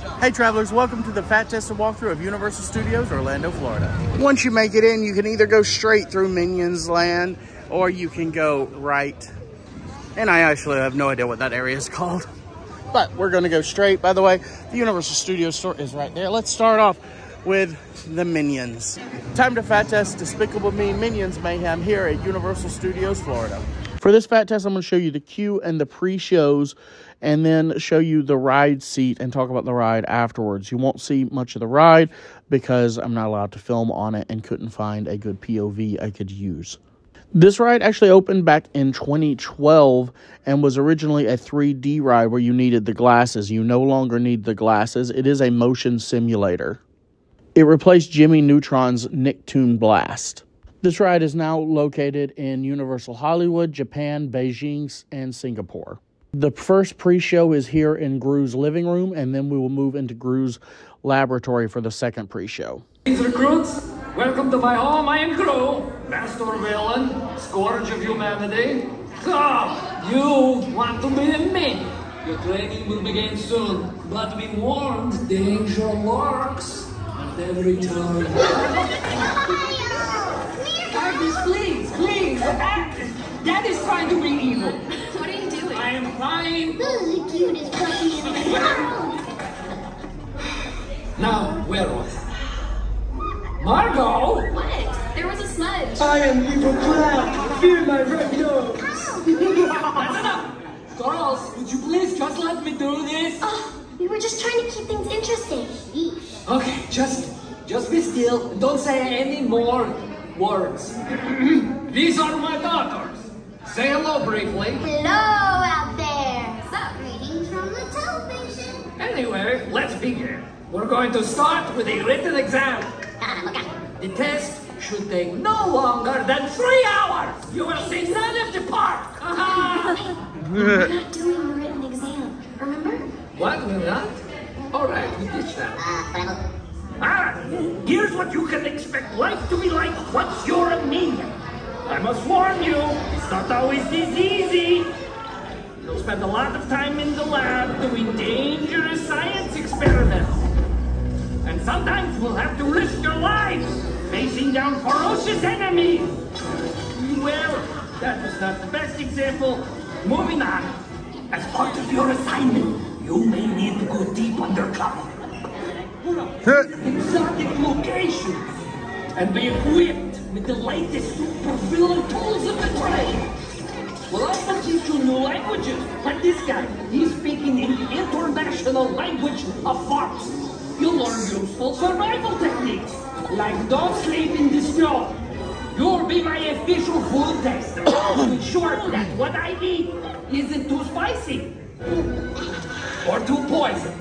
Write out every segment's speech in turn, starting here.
Hey travelers, welcome to the Fat Test and Walkthrough of Universal Studios, Orlando, Florida. Once you make it in, you can either go straight through Minions Land or you can go right. And I actually have no idea what that area is called. But we're gonna go straight. By the way, the Universal Studios store is right there. Let's start off with the Minions. Time to Fat Test Despicable Me Minions Mayhem here at Universal Studios, Florida. For this Fat Test, I'm gonna show you the queue and the pre-shows and then show you the ride seat and talk about the ride afterwards. You won't see much of the ride because I'm not allowed to film on it and couldn't find a good POV I could use. This ride actually opened back in 2012 and was originally a 3D ride where you needed the glasses. You no longer need the glasses. It is a motion simulator. It replaced Jimmy Neutron's Nicktoon Blast. This ride is now located in Universal Hollywood, Japan, Beijing, and Singapore. The first pre-show is here in Gru's living room, and then we will move into Gru's laboratory for the second pre-show. These recruits, welcome to my home, I am Gru, master villain, scourge of humanity. So, you want to be a me? Your training will begin soon, but be warned, danger lurks at every turn. Marcus, please, please. Dad is trying to be evil. I am trying. This is the cutest puppy in the world. Now, where was I? Margot! What? There was a smudge. I am evil clown. Fear my red nose. That's enough! Girls, would you please just let me do this? Oh, we were just trying to keep things interesting. Okay, just, just be still. Don't say any more words. These are my daughters. Say hello briefly. Hello out there. Stop reading from the television. Anyway, let's begin. We're going to start with a written exam. Ah. The test should take no longer than three hours. You will see none of the park. We're not doing the written exam. Remember? what? We're not? All right, we ditch that. Uh, Ah, here's what you can expect life to be like once you're a minion. I must warn you, it's not always this easy. You'll spend a lot of time in the lab doing dangerous science experiments. And sometimes we'll have to risk your lives facing down ferocious enemies. Well, that was not the best example. Moving on. As part of your assignment, you may need to go deep undercover exotic locations and be equipped with the latest supervillain tools of the trade. We'll also teach you new languages, like this guy. He's speaking in the international language of farts. You'll learn useful survival techniques, like don't sleep in the snow. You'll be my official food tester to ensure that what I eat isn't too spicy or too poison.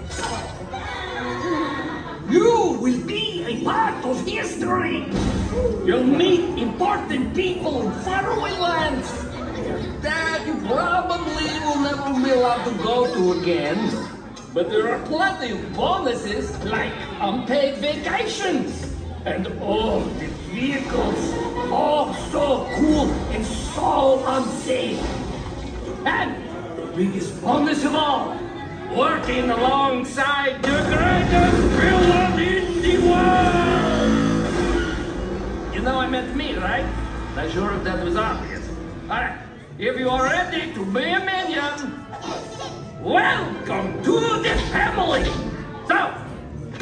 You will be a part of history. You'll meet important people in faraway lands that you probably will never be allowed to go to again. But there are plenty of bonuses like unpaid vacations. And all the vehicles, all so cool and so unsafe. And the biggest bonus of all, working alongside the greatest villain in the world! You know I meant me, right? Not sure if that was obvious. Alright, if you are ready to be a minion, welcome to the family! So,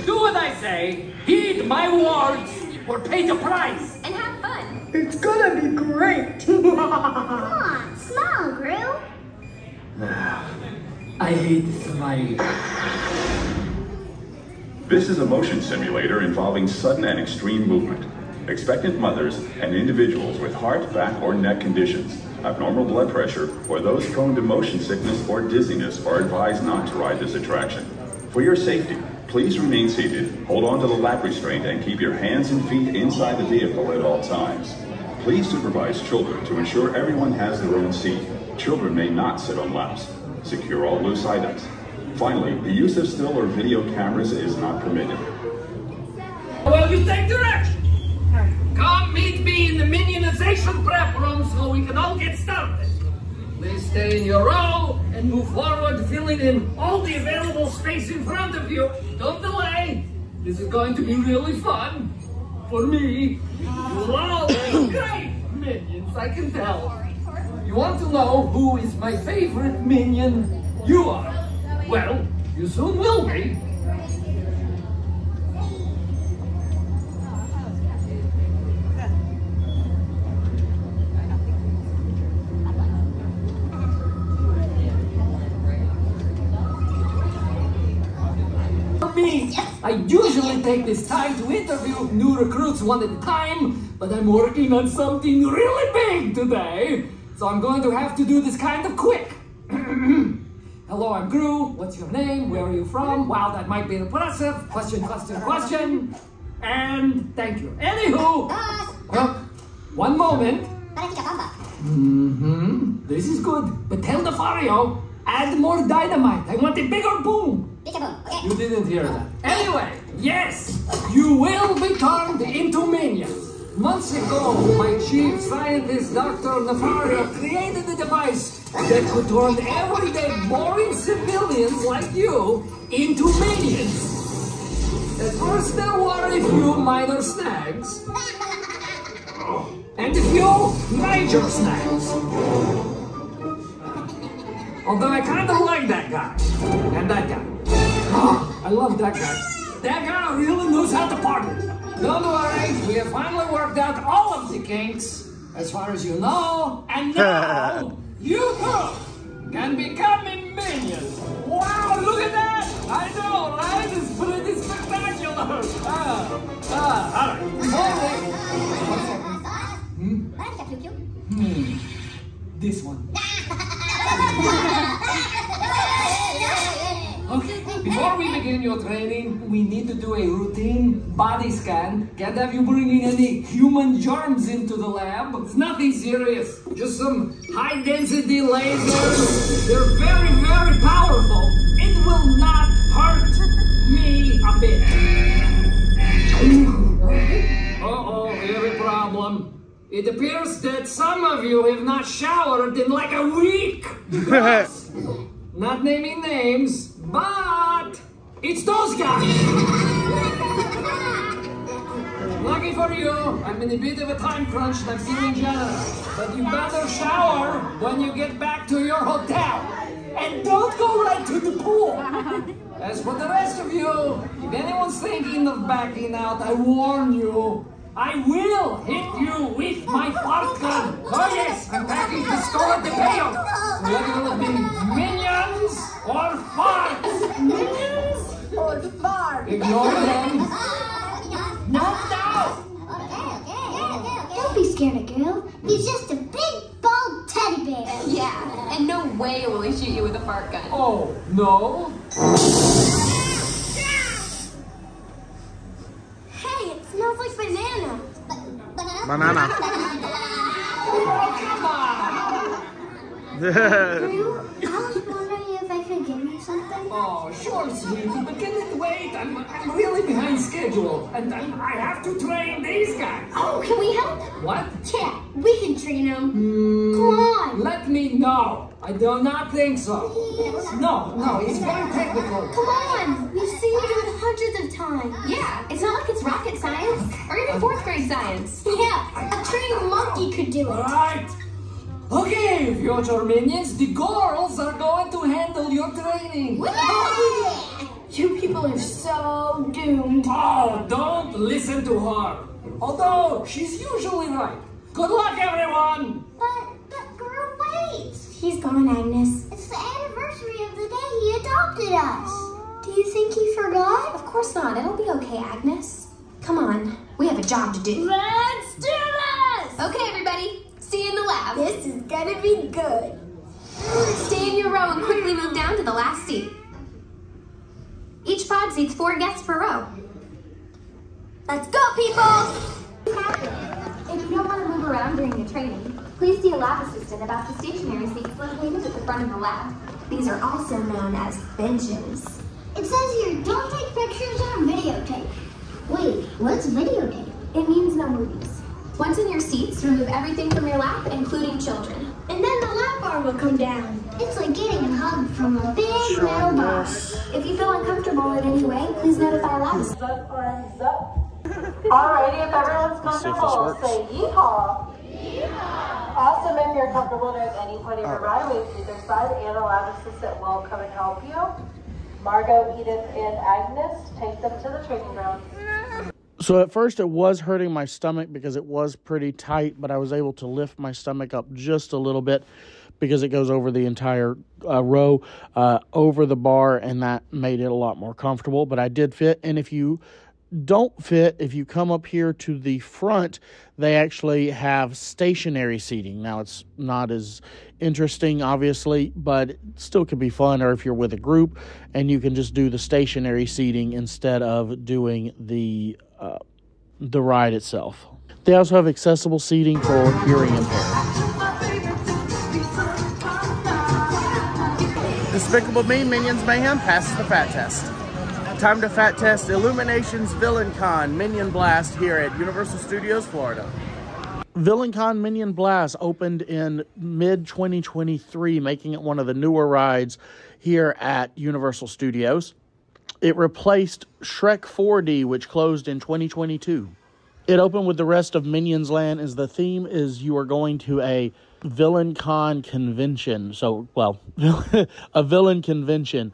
do what I say, heed my words, or pay the price! And have fun. It's gonna be great. Come on, smile, Gru. Ah, I hate smiling. This is a motion simulator involving sudden and extreme movement. Expectant mothers and individuals with heart, back, or neck conditions, abnormal blood pressure, or those prone to motion sickness or dizziness are advised not to ride this attraction. For your safety, please remain seated, hold on to the lap restraint, and keep your hands and feet inside the vehicle at all times. Please supervise children to ensure everyone has their own seat. Children may not sit on laps. Secure all loose items. Finally, the use of still or video cameras is not permitted. Well, you take direction. Come meet me in the minionization prep room so we can all get started. Please stay in your row and move forward, filling in all the available space in front of you. Don't delay. This is going to be really fun. For me, you'll all be great minions, I can tell. You want to know who is my favorite minion? You are. Well, you soon will be. For me, I usually take this time to interview new recruits one at a time, but I'm working on something really big today, so I'm going to have to do this kind of quick. Hello, I'm Gru. What's your name? Where are you from? Wow, that might be impressive. Question, question, question. And thank you. Anywho, well, one moment. Mm-hmm. This is good. But tell Nefario, add more dynamite. I want a bigger boom. Bigger boom. Okay. You didn't hear that. Anyway, yes, you will be turned into minions. Months ago, my chief scientist, Dr. Nefario, created a device that could turn everyday boring civilians like you into minions. At first, there were a few minor snags, and a few major snags. Although I kind of like that guy, and that guy. I love that guy. That guy really knows how to party. Don't worry, we have finally worked out all of the kinks, as far as you know, and now you too can become a minion. Wow, look at that! I know, right? It's pretty spectacular. Ah, ah, all right. hmm? Hmm, this one. before we begin your training, we need to do a routine body scan. Can't have you bringing any human germs into the lab. It's nothing serious, just some high density lasers. They're very, very powerful. It will not hurt me a bit. Uh-oh, we have a problem. It appears that some of you have not showered in like a week. Not naming names, but it's those guys. Lucky for you, I'm in a bit of a time crunch and I'm feeling generous. But you better shower when you get back to your hotel. And don't go right to the pool. As for the rest of you, if anyone's thinking of backing out, I warn you, I will hit you with my fart gun. Oh yes, I'm packing the store at the payout. Whether it be minions or farts. Minions or farts. Ignore them. Knocked out. Don't be scared, girl. He's just a big, bald teddy bear. Yeah, and no way will he shoot you with a fart gun. Oh, no. Smells like banana. Banana. Oh, come on. Gru, I was wondering if I could give you something. Oh, sure, sweetie, but can it wait? I'm, I'm really behind schedule, and I'm, I have to train these guys. Oh, can we help? What? Yeah, we can train them. Hmm, Come on. Let me know. I do not think so. No, no, it's very technical. Come on. We've seen you do it hundreds of times. Yeah, it's not like it's rocket science or even fourth grade science. Yeah, a trained monkey could do it. right. Okay, future minions, the girls are going to handle your training. You people are so doomed. Oh, don't listen to her. Although she's usually right. Good luck, everyone. But, but girl, wait. He's gone, Agnes. It's the anniversary of the day he adopted us. Do you think he forgot? Of course not. It'll be okay, Agnes. Come on, we have a job to do. Let's do this! Okay, everybody, see you in the lab. This is gonna be good. Stay in your row and quickly move down to the last seat. Each pod seats four guests per row. Let's go, people! If you don't want to move around during the training, please see a lab assistant about the stationary seats located at the front of the lab. These are also known as benches. It says here, don't take pictures or videotape. Wait, what's videotape? It means no movies. Once in your seats, remove everything from your lap, including children. And then the lap bar will come down. It's like getting a hug from a big metal box. If you feel uncomfortable in any way, please notify Labs. Up, arms up. Alrighty, if everyone's Let's see if this comfortable, say yeehaw. Awesome, if you're comfortable to have any point of your ride with either side, Anna Lab Assistant will come and help you. Margot, Edith, and Agnes, take them to the training ground. So at first it was hurting my stomach because it was pretty tight, but I was able to lift my stomach up just a little bit because it goes over the entire uh, row uh, over the bar, and that made it a lot more comfortable. But I did fit, and if you don't fit, if you come up here to the front, they actually have stationary seating. Now it's not as interesting, obviously, but it still could be fun. Or if you're with a group, and you can just do the stationary seating instead of doing the uh, the ride itself. They also have accessible seating for hearing impaired. Despicable Me Minions Mayhem passes the fat test. Time to fat test Illuminations Villain Con Minion Blast here at Universal Studios, Florida. Villain Con Minion Blast opened in mid 2023, making it one of the newer rides here at Universal Studios. It replaced Shrek 4D, which closed in 2022. It opened with the rest of Minions Land as the theme is you are going to a villain con convention. So, well, a villain convention,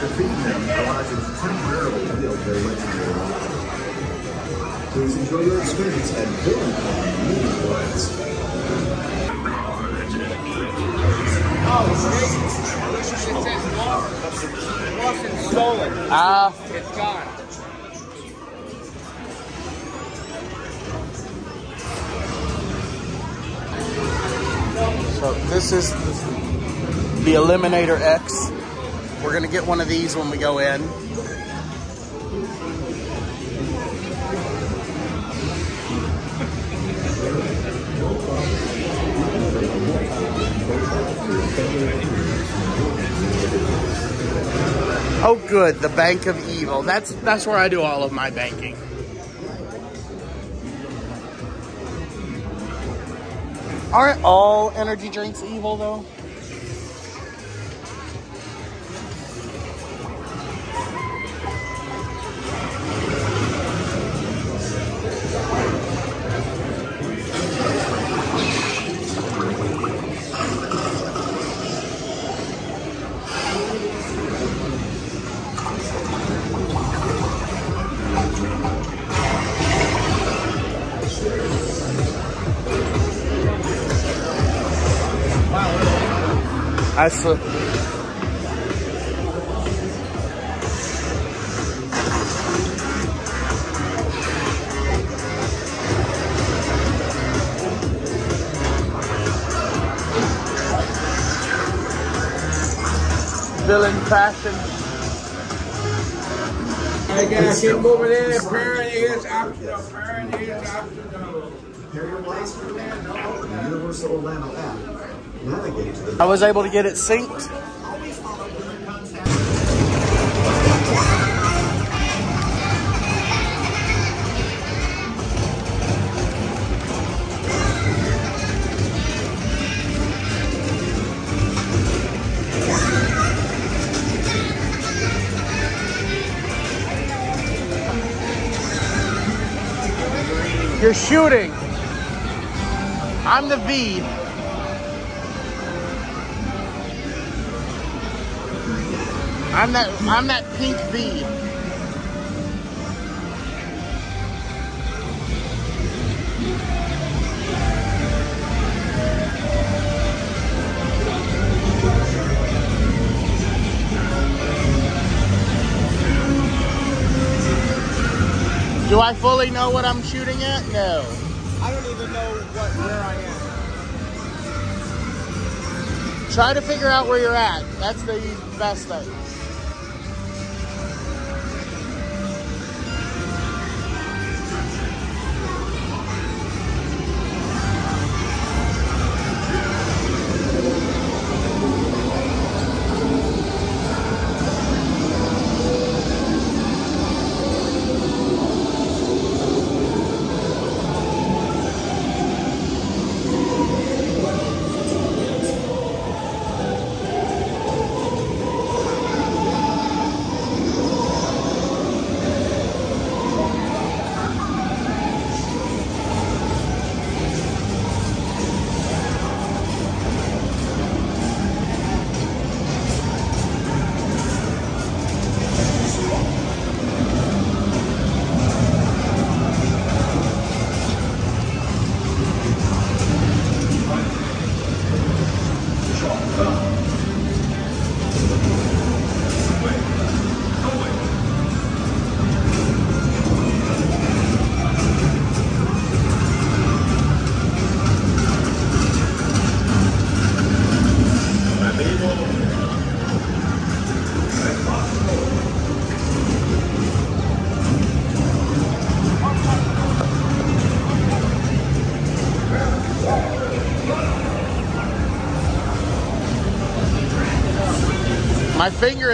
Defeating them allows you to temporarily wield their legendary weapon. Please enjoy your experience at Blast. Ah. It's gone. So this is the Eliminator X. We're gonna get one of these when we go in. Oh good, the Bank of Evil. That's that's where I do all of my banking. Aren't all energy drinks evil though? That's the. Villain fashion. I gotta keep over there, prayer is optional, prayer is optional. Pair your blaster with the Universal Orlando app. I was able to get it synced. You're shooting. I'm the V. I'm that I'm that pink bee. Do I fully know what I'm shooting at? No. I don't even know what where I am. Try to figure out where you're at. That's the best thing.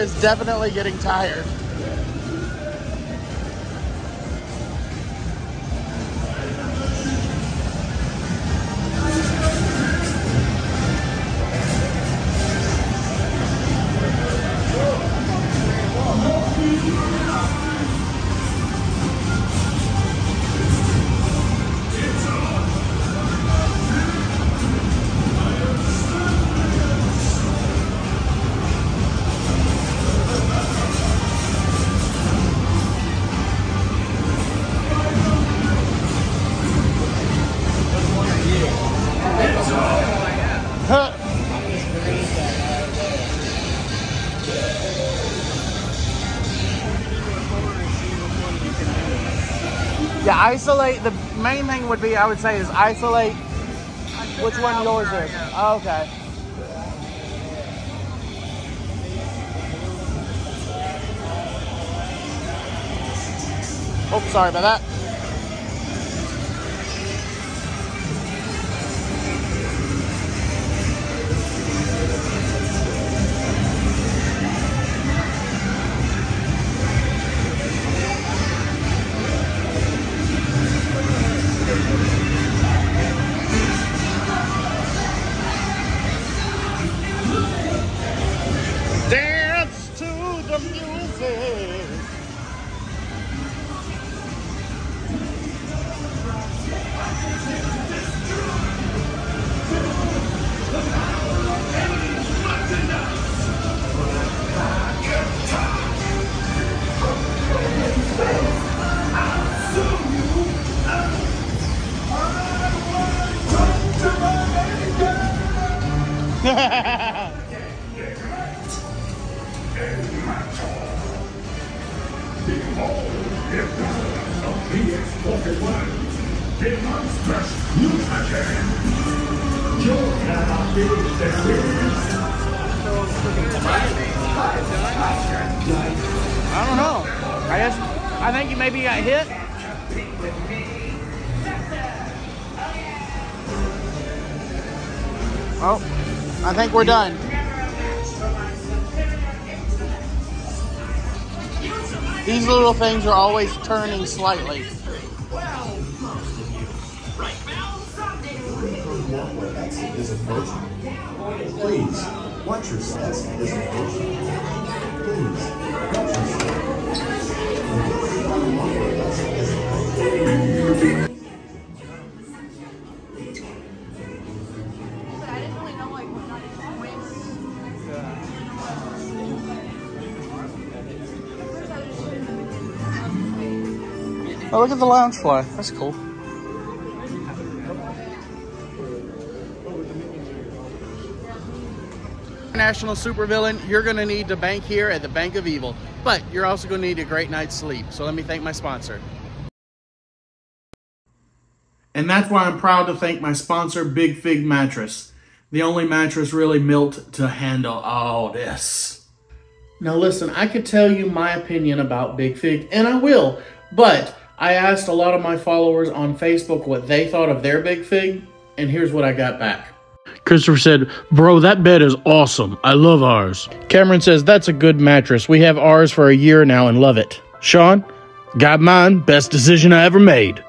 Is definitely getting tired. Isolate. The main thing would be, I would say, is isolate which one yours is. Oh, okay. Oh, sorry about that. We're done. These little things are always turning slightly. Look at the Loungefly. That's cool. National supervillain, you're going to need to bank here at the Bank of Evil, but you're also going to need a great night's sleep. So let me thank my sponsor. And that's why I'm proud to thank my sponsor, Big Fig Mattress. The only mattress really built to handle all this. Now listen, I could tell you my opinion about Big Fig, and I will, but I asked a lot of my followers on Facebook what they thought of their Big Fig, and here's what I got back. Christopher said, Bro, that bed is awesome. I love ours. Cameron says, That's a good mattress. We have ours for a year now and love it. Sean, got mine. Best decision I ever made.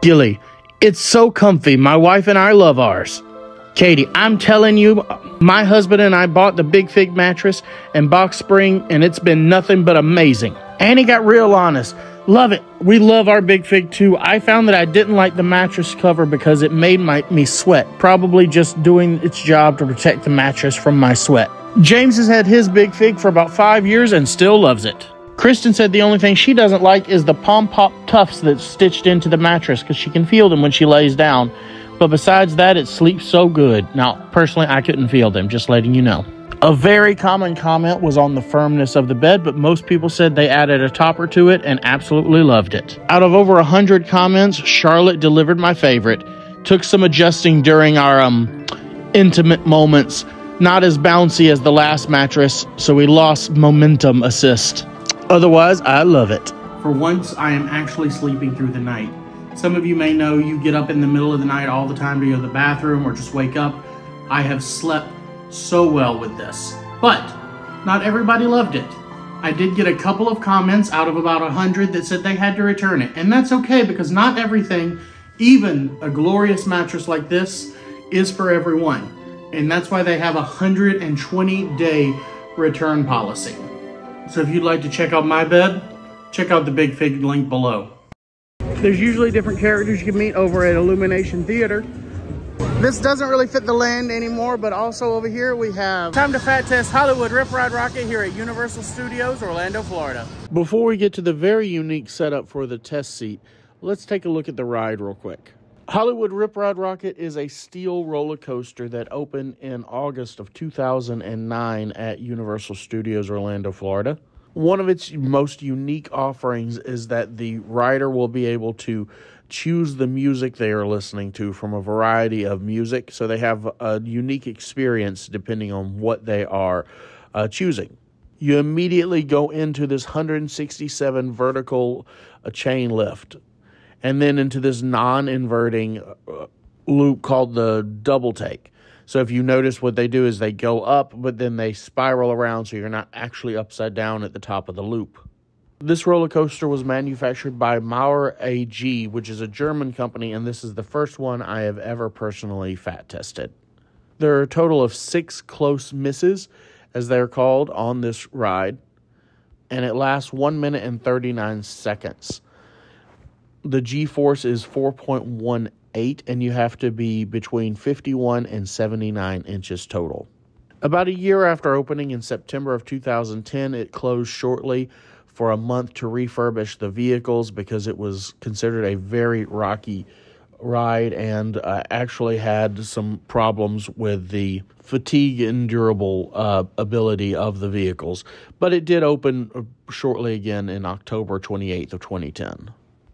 Gilly, it's so comfy. My wife and I love ours. Katie, I'm telling you, my husband and I bought the Big Fig mattress and box spring, and it's been nothing but amazing. Annie got real honest. Love it. We love our Big Fig too. I found that I didn't like the mattress cover because it made my, me sweat, probably just doing its job to protect the mattress from my sweat. James has had his Big Fig for about five years and still loves it. Kristen said the only thing she doesn't like is the pom pop tufts that's stitched into the mattress because she can feel them when she lays down. But besides that, it sleeps so good. Now, personally, I couldn't feel them, just letting you know. A very common comment was on the firmness of the bed, but most people said they added a topper to it and absolutely loved it. Out of over 100 comments, Charlotte delivered my favorite. Took some adjusting during our um, intimate moments. Not as bouncy as the last mattress, so we lost momentum assist. Otherwise, I love it. For once, I am actually sleeping through the night. Some of you may know you get up in the middle of the night all the time to go to the bathroom or just wake up. I have slept so well with this, but not everybody loved it. I did get a couple of comments out of about a hundred that said they had to return it, and that's okay because not everything, even a glorious mattress like this, is for everyone. And that's why they have a 120 day return policy. So if you'd like to check out my bed, check out the Big Fig link below. There's usually different characters you can meet over at Illumination Theater. This doesn't really fit the land anymore, but also over here we have Time to Fat Test Hollywood Rip Ride Rockit here at Universal Studios, Orlando, Florida. Before we get to the very unique setup for the test seat, let's take a look at the ride real quick. Hollywood Rip Ride Rockit is a steel roller coaster that opened in August of 2009 at Universal Studios, Orlando, Florida. One of its most unique offerings is that the rider will be able to choose the music they are listening to from a variety of music. So they have a unique experience depending on what they are uh, choosing. You immediately go into this 167 vertical uh, chain lift and then into this non inverting uh, loop called the double take. So if you notice what they do is they go up, but then they spiral around so you're not actually upside down at the top of the loop. This roller coaster was manufactured by Maurer AG, which is a German company, and this is the first one I have ever personally fat tested. There are a total of six close misses, as they're called, on this ride, and it lasts 1 minute and 39 seconds. The G force is 4.18 and you have to be between 51 and 79 inches total. About a year after opening in September of 2010, it closed shortly for a month to refurbish the vehicles because it was considered a very rocky ride and uh, actually had some problems with the fatigue endurable uh, ability of the vehicles. But it did open uh, shortly again in October 28th of 2010.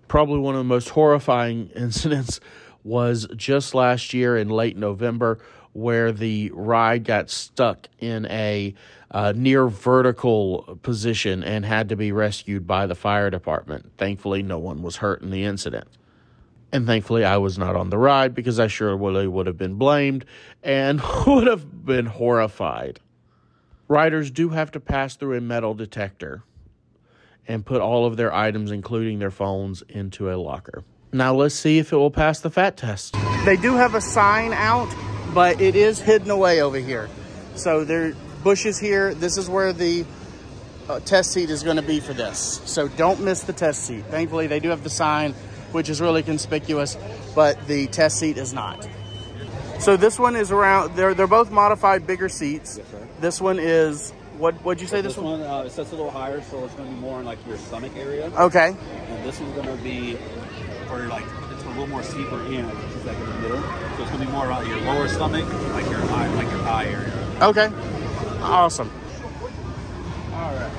Probably one of the most horrifying incidents was just last year in late November, where the ride got stuck in a uh, near vertical position and had to be rescued by the fire department. Thankfully, no one was hurt in the incident. And thankfully, I was not on the ride because I surely would have been blamed and would have been horrified. Riders do have to pass through a metal detector and put all of their items, including their phones, into a locker. Now let's see if it will pass the fat test. They do have a sign out, but it is hidden away over here. So there are bushes here. This is where the uh, test seat is going to be for this. So don't miss the test seat. Thankfully, they do have the sign, which is really conspicuous, but the test seat is not. So this one is around, they're, they're both modified bigger seats. Yes. This one is, what would you say this, this, one? one uh, it sits a little higher, so it's going to be more in like your stomach area. Okay. And this one's going to be for like little more steeper in, which is like in the middle. So it's gonna be more around your lower stomach, like your eye, like your eye area. Okay. Awesome. All right.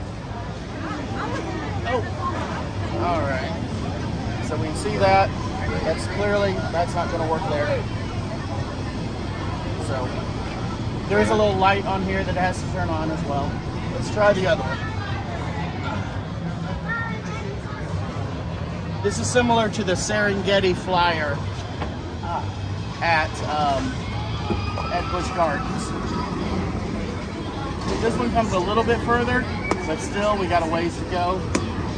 Oh. All right. So we can see that. That's clearly, that's not going to work there. So So there is a little light on here that has to turn on as well. Let's try the other one. This is similar to the Serengeti Flyer uh, at um, at Busch Gardens. This one comes a little bit further, but still we got a ways to go.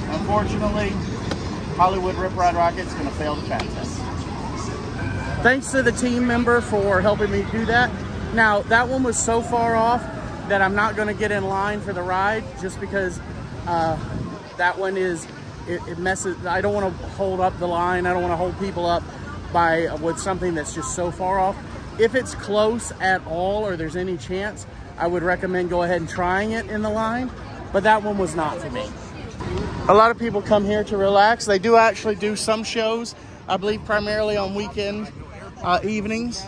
Unfortunately, Hollywood Rip Ride Rockit's gonna fail the fat test. Thanks to the team member for helping me do that. Now, that one was so far off that I'm not gonna get in line for the ride just because uh, that one is, it, it messes, I don't wanna hold up the line. I don't wanna hold people up by with something that's just so far off. If it's close at all or there's any chance, I would recommend go ahead and trying it in the line, but that one was not for me. A lot of people come here to relax. They do actually do some shows, I believe primarily on weekend uh, evenings.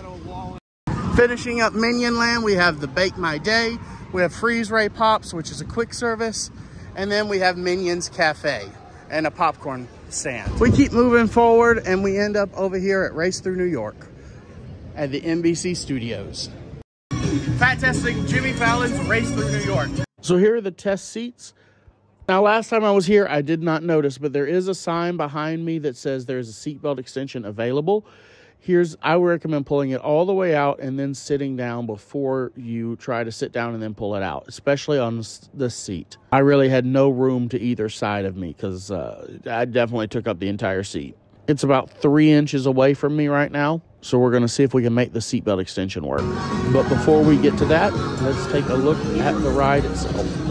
Finishing up Minion Land, we have the Bake My Day. We have Freeze Ray Pops, which is a quick service. And then we have Minions Cafe and a popcorn stand. We keep moving forward and we end up over here at Race Through New York at the NBC studios. Fat testing Jimmy Fallon's Race Through New York. So here are the test seats. Now, last time I was here, I did not notice, but there is a sign behind me that says there's a seatbelt extension available. Here's, I recommend pulling it all the way out and then sitting down before you try to sit down and then pull it out, especially on the seat. I really had no room to either side of me because uh, I definitely took up the entire seat. It's about three inches away from me right now, so we're going to see if we can make the seatbelt extension work. But before we get to that, let's take a look at the ride itself.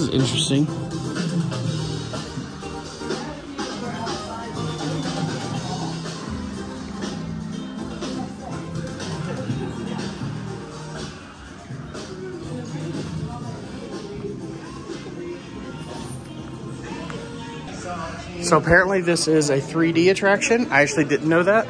Is interesting. So apparently this is a 3D attraction. I actually didn't know that.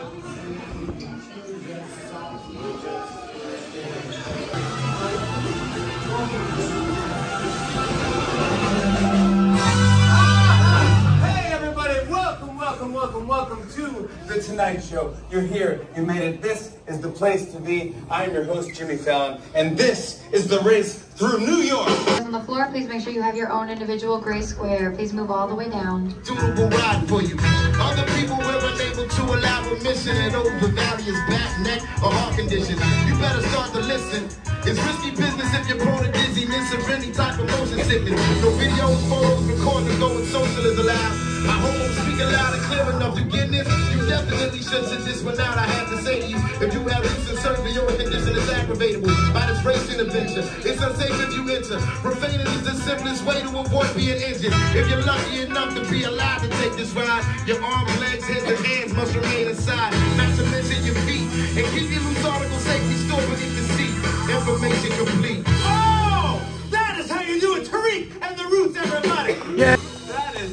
You made it. This is the place to be. I'm your host, Jimmy Fallon, and this is the race through New York. On the floor, please make sure you have your own individual gray square. Please move all the way down. Suitable ride for you. Other people were unable to allow permission and over various back, neck, or heart conditions. You better start to listen. It's risky business if you're prone to dizziness or any type of motion sickness. No videos, photos, recordings, going social is allowed. I hope I'm speaking loud and clear enough to get this. You definitely should sit this one out. I have to say to you, if you have recent surgery, your condition is aggravatable by this racing adventure. It's unsafe if you enter. Profaning is the simplest way to avoid being injured. If you're lucky enough to be allowed to take this ride, your arms, legs, heads, and hands must remain inside. Not to mention your feet. And keep your loose article safely stored beneath the seat. Information complete. Oh, that is how you do it, Tariq and the Roots, everybody. Yeah.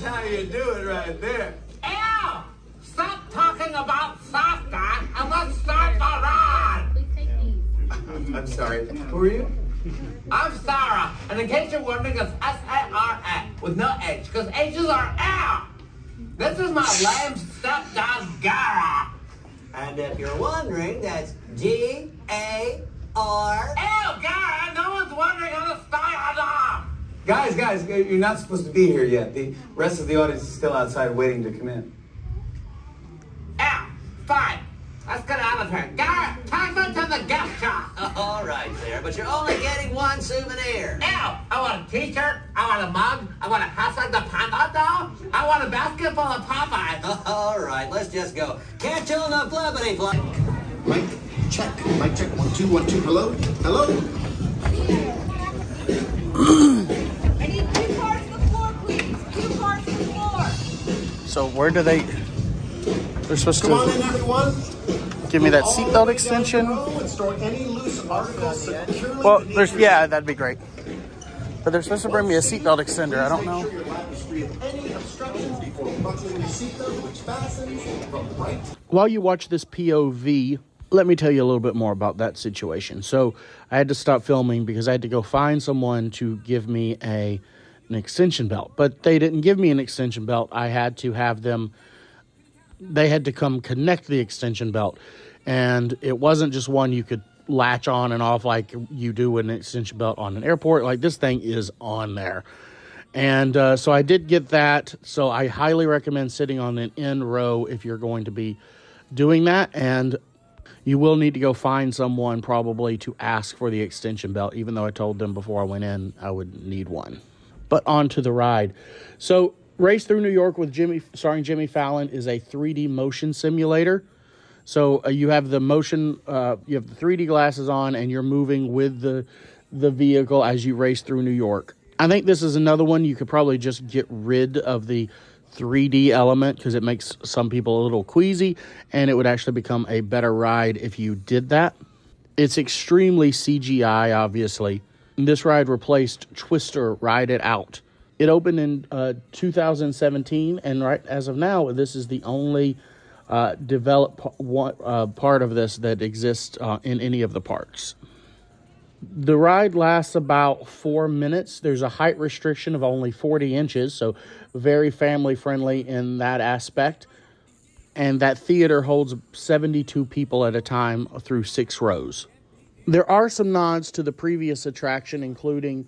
That is how you do it right there. Ow! Stop talking about soccer and let's start the ride! I'm sorry. Who are you? I'm Sarah, and in case you're wondering, it's S-A-R-A with no H, because H's are out. This is my lame stepdad's Gara. And if you're wondering, that's G A R. Ew, Gara, no one's wondering how to start it off. Guys, guys, you're not supposed to be here yet. The rest of the audience is still outside waiting to come in. Ew, fine. Let's get out of here. Gara, take me to the gift shop. All right, there, but you're only getting one souvenir. Ew, I want a t-shirt, I want a mug, I want a hashtag the panda doll, I want a basketball of Popeye. All right, let's just go. Can't chill enough flippity flop. Mic check. Mic check. One, two, one, two. Hello? Hello? So where do they, they're supposed Come on in, to everyone. give me that seatbelt extension? the row And store any loose articles securely Well, there's, yeah, that'd be great. But they're supposed to bring me a seatbelt extender. I don't know. sure your lap is free of any obstructions before buckling your seatbelt, which fastens from right While you watch this POV let me tell you a little bit more about that situation. So I had to stop filming because I had to go find someone to give me a an extension belt. But they didn't give me an extension belt. I had to have them they had to come connect the extension belt. And it wasn't just one you could latch on and off like you do with an extension belt on an airport. Like this thing is on there. And uh, so I did get that. So I highly recommend sitting on an end row if you're going to be doing that. And you will need to go find someone probably to ask for the extension belt, even though I told them before I went in I would need one. But on to the ride. So, Race Through New York with Jimmy, starring Jimmy Fallon, is a 3D motion simulator. So uh, you have the motion, uh, you have the 3D glasses on, and you're moving with the the vehicle as you race through New York. I think this is another one you could probably just get rid of the 3D element because it makes some people a little queasy, and it would actually become a better ride if you did that. It's extremely CGI, obviously. This ride replaced Twister Ride It Out. It opened in uh, 2017, and right as of now, this is the only uh, developed uh, part of this that exists uh, in any of the parks. The ride lasts about four minutes. There's a height restriction of only 40 inches, so very family friendly in that aspect. And that theater holds 72 people at a time through six rows. There are some nods to the previous attraction, including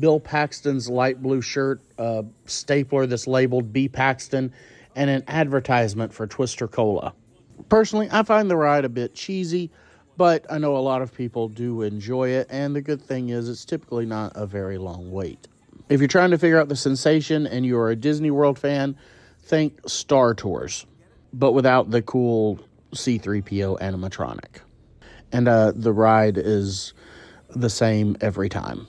Bill Paxton's light blue shirt, a stapler that's labeled B. Paxton, and an advertisement for Twister Cola. Personally, I find the ride a bit cheesy, but I know a lot of people do enjoy it, and the good thing is it's typically not a very long wait. If you're trying to figure out the sensation and you're a Disney World fan, think Star Tours, but without the cool C3PO animatronic. And uh, the ride is the same every time.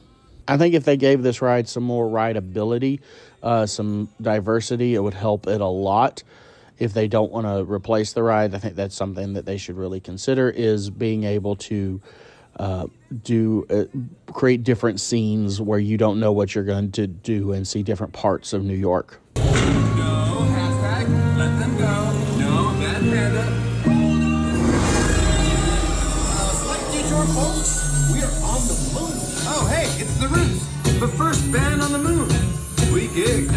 I think if they gave this ride some more rideability, uh, some diversity, it would help it a lot. If they don't want to replace the ride, I think that's something that they should really consider is being able to uh, do uh, create different scenes where you don't know what you're going to do and see different parts of New York. Gig.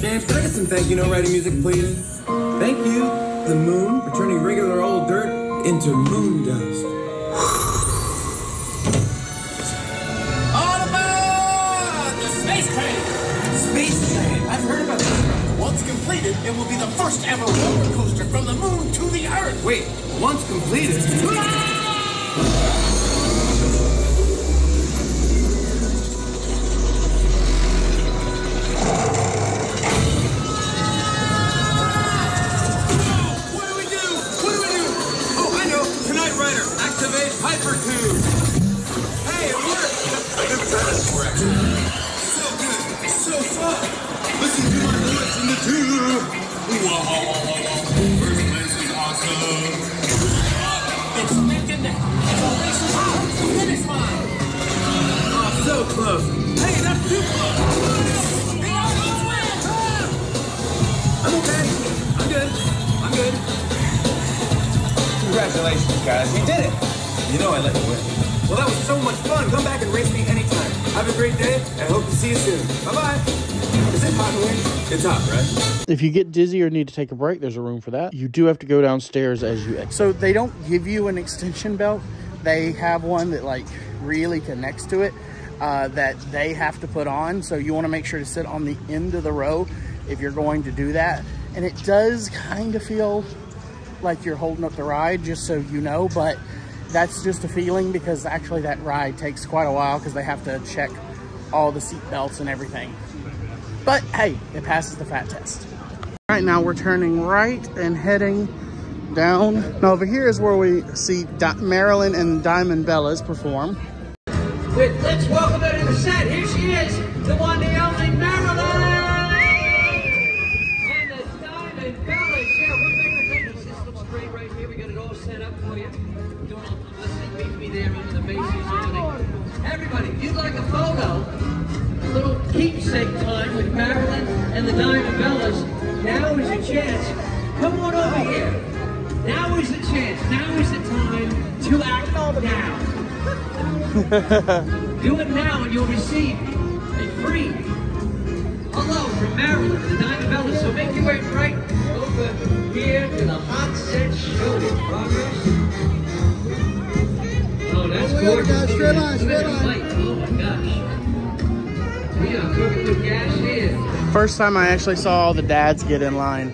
James, can I get some thank you note writing music, please? Thank you, the moon, for turning regular old dirt into moon dust. Autobot! The space train! Space train? I've heard about this. Once completed, it will be the first ever roller coaster from the moon to the Earth. Wait, once completed. Close. Hey, that's too close. I'm okay. I'm good. I'm good. Congratulations, guys. You did it. You know I let you win. Well, that was so much fun. Come back and race me anytime. Have a great day. I hope to see you soon. Bye-bye. Is it hot in here? It's hot, right? If you get dizzy or need to take a break, there's a room for that. You do have to go downstairs as you exit. So they don't give you an extension belt. They have one that like really connects to it uh, that they have to put on. So you want to make sure to sit on the end of the row if you're going to do that. And it does kind of feel like you're holding up the ride, just so you know, but that's just a feeling because actually that ride takes quite a while because they have to check all the seat belts and everything. But hey, it passes the fat test. Right now we're turning right and heading down. Now over here is where we see Di Marilyn and Diamond Bellas perform. Wait, let's welcome her to the set. Here she is, the one, and the Diamond Bellas, now is your chance. Come on over here. Now is the chance. Now is the time to act now. Do it now and you'll receive a free hello from Marilyn, the Diamond Bella. So make your way right over here to the Hot Set Show in progress. Oh, that's gorgeous. guys, straight line, straight line. Oh my gosh. We are cooking with gas here. First time I actually saw all the dads get in line.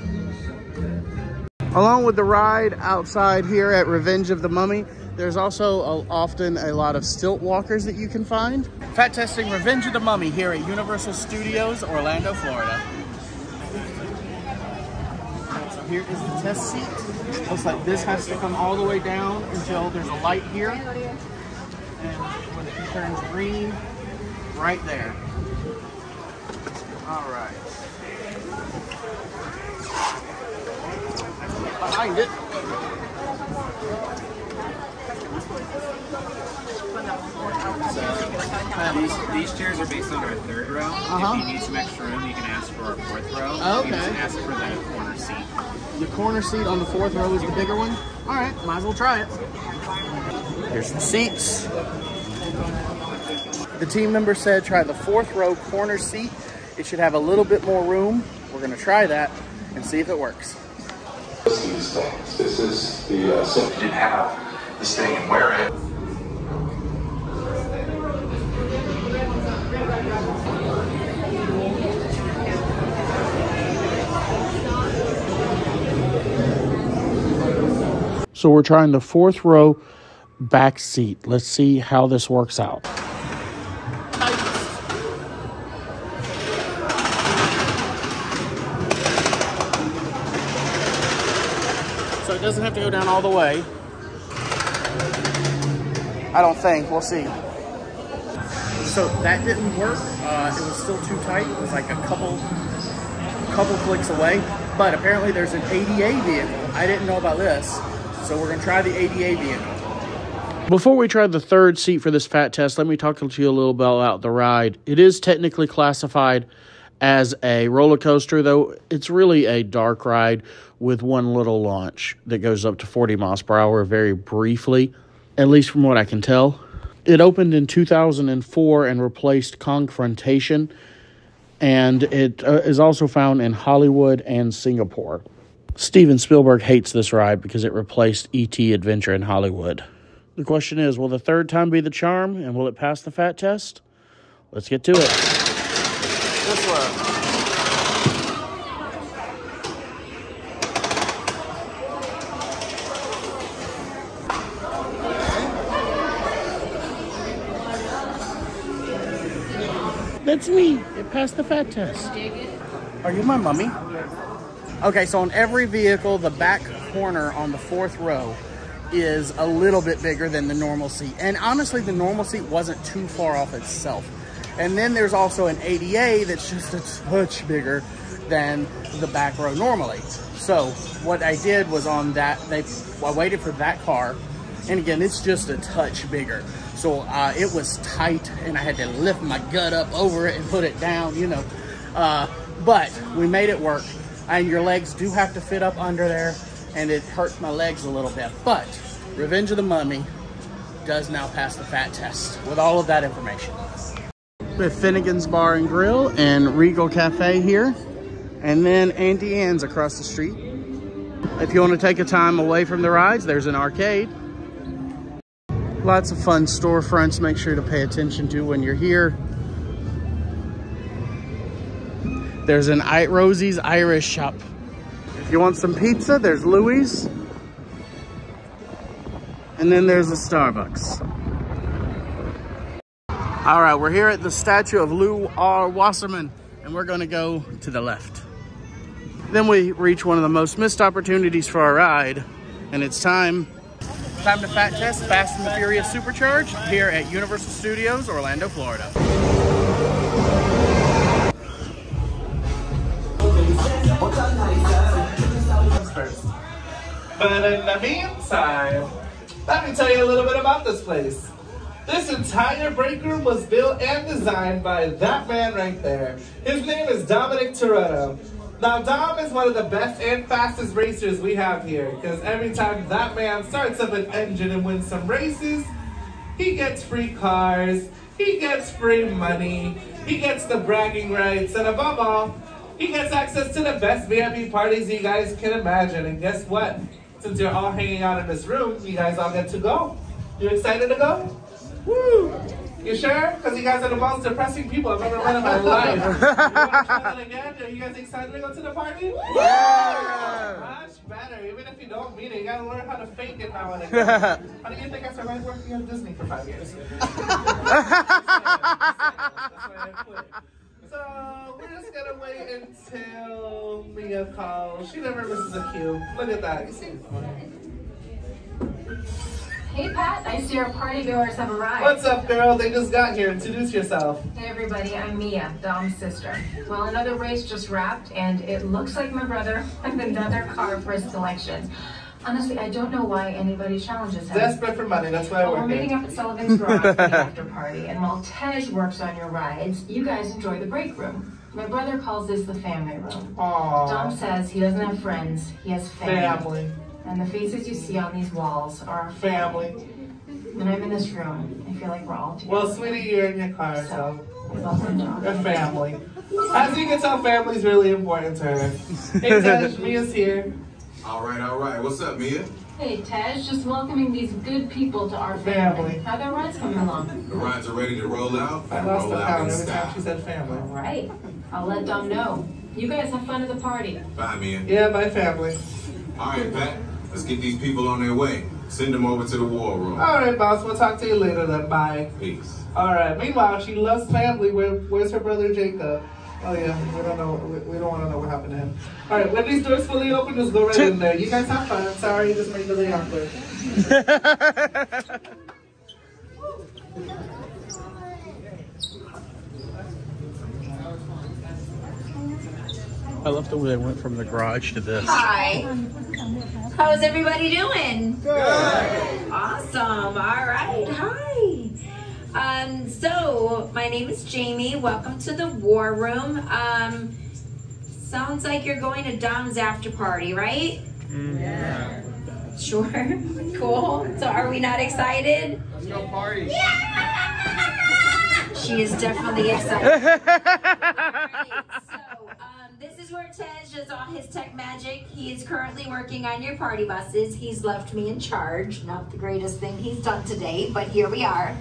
Along with the ride outside here at Revenge of the Mummy, there's also a, often a lot of stilt walkers that you can find. Fat testing Revenge of the Mummy here at Universal Studios, Orlando, Florida. So here is the test seat. Looks like this has to come all the way down until there's a light here. And when it turns green, right there. All right. Behind it. These, these chairs are based on our third row. Uh-huh. If you need some extra room, you can ask for our fourth row. Oh, You can okay. ask for the corner seat. The corner seat on the fourth row is the bigger one. All right, might as well try it. Here's the seats. The team member said try the fourth row corner seat. It should have a little bit more room. We're gonna try that and see if it works. these things. This is the uh, so you didn't have this thing and wear it. So we're trying the fourth row back seat. Let's see how this works out. Go down all the way. I don't think. We'll see. So that didn't work. Uh, it was still too tight. It was like a couple, couple clicks away. But apparently there's an ADA vehicle. I didn't know about this. So we're gonna try the ADA vehicle. Before we try the third seat for this fat test, let me talk to you a little bit about the ride. It is technically classified as a roller coaster, though it's really a dark ride with one little launch that goes up to 40 miles per hour very briefly, at least from what I can tell. It opened in 2004 and replaced Confrontation, and it uh, is also found in Hollywood and Singapore. Steven Spielberg hates this ride because it replaced E.T. Adventure in Hollywood. The question is will the third time be the charm, and will it pass the fat test? Let's get to it. Passed the fat test. Are you my mummy? Okay, so on every vehicle, the back corner on the fourth row is a little bit bigger than the normal seat. And honestly, the normal seat wasn't too far off itself. And then there's also an ADA that's just a touch bigger than the back row normally. So what I did was on that, they I waited for that car. And again, it's just a touch bigger. So uh, it was tight and I had to lift my gut up over it and put it down, you know. Uh, but we made it work. And your legs do have to fit up under there and it hurts my legs a little bit. But Revenge of the Mummy does now pass the fat test with all of that information. Have Finnegan's Bar and Grill and Regal Cafe here. And then Auntie Anne's across the street. If you want to take a time away from the rides, there's an arcade. Lots of fun storefronts. Make sure to pay attention to when you're here. There's an I Rosie's Irish shop. If you want some pizza, there's Louis. And then there's a Starbucks. All right, we're here at the statue of Lew R. Wasserman, and we're gonna go to the left. Then we reach one of the most missed opportunities for our ride, and it's time, time to fat test Fast and the Furious Supercharged here at Universal Studios, Orlando, Florida. But in the meantime, let me tell you a little bit about this place. This entire break room was built and designed by that man right there. His name is Dominic Toretto. Now, Dom is one of the best and fastest racers we have here because every time that man starts up an engine and wins some races, he gets free cars, he gets free money, he gets the bragging rights, and above all, he gets access to the best VIP parties you guys can imagine. And guess what? Since you're all hanging out in this room, you guys all get to go. You excited to go? Woo! You sure? Because you guys are the most depressing people I've ever met in my life. you want to try that again? Are you guys excited to go to the party? Yeah! Much better. Even if you don't mean it, you gotta learn how to fake it now and again. how do you think I survived working at Disney for five years? So we're just gonna wait until Mia calls. She never misses a cue. Look at that. You see? Hey Pat, I see our party goers have arrived. What's up, girl? They just got here. Introduce yourself. Hey everybody, I'm Mia, Dom's sister. Well, another race just wrapped, and it looks like my brother had another car for his selection. Honestly, I don't know why anybody challenges him. Desperate for money. That's why I Well, we're meeting up at Sullivan's Garage for the after party, and while Tej works on your rides, you guys enjoy the break room. My brother calls this the family room. Aww. Dom says he doesn't have friends, he has family. Family. And the faces you see on these walls are our family. When I'm in this room, I feel like we're all together. Well, sweetie, you're in your car, so. Welcome, Dom. Your family. As you can tell, family's really important to her. Hey, Tej, Mia's here. All right, all right. What's up, Mia? Hey, Tej, just welcoming these good people to our family. Family. How their rides coming along? The rides are ready to roll out. I and lost roll the out count in every time she said family. All right. I'll let Dom know. You guys have fun at the party. Bye, Mia. Yeah, bye, family. All right, Pat. Let's get these people on their way. Send them over to the war room. All right, boss. We'll talk to you later then. Bye. Peace. All right. Meanwhile, she loves family. Where, where's her brother Jacob? Oh yeah, we don't know. We, we don't want to know what happened to him. All right, when these doors fully open, just go right in there. You guys have fun. Sorry, just made it really awkward. I love the way they went from the garage to this. Hi. How's everybody doing? Good. Awesome. All right. Hi. Um, so my name is Jamie. Welcome to the War Room. Um, sounds like you're going to Dom's after party, right? Yeah. Sure. cool. So are we not excited? Let's go party. Yeah! She is definitely excited. Alright, so, this is where Tej does all his tech magic. He is currently working on your party buses. He's left me in charge. Not the greatest thing he's done today, but here we are.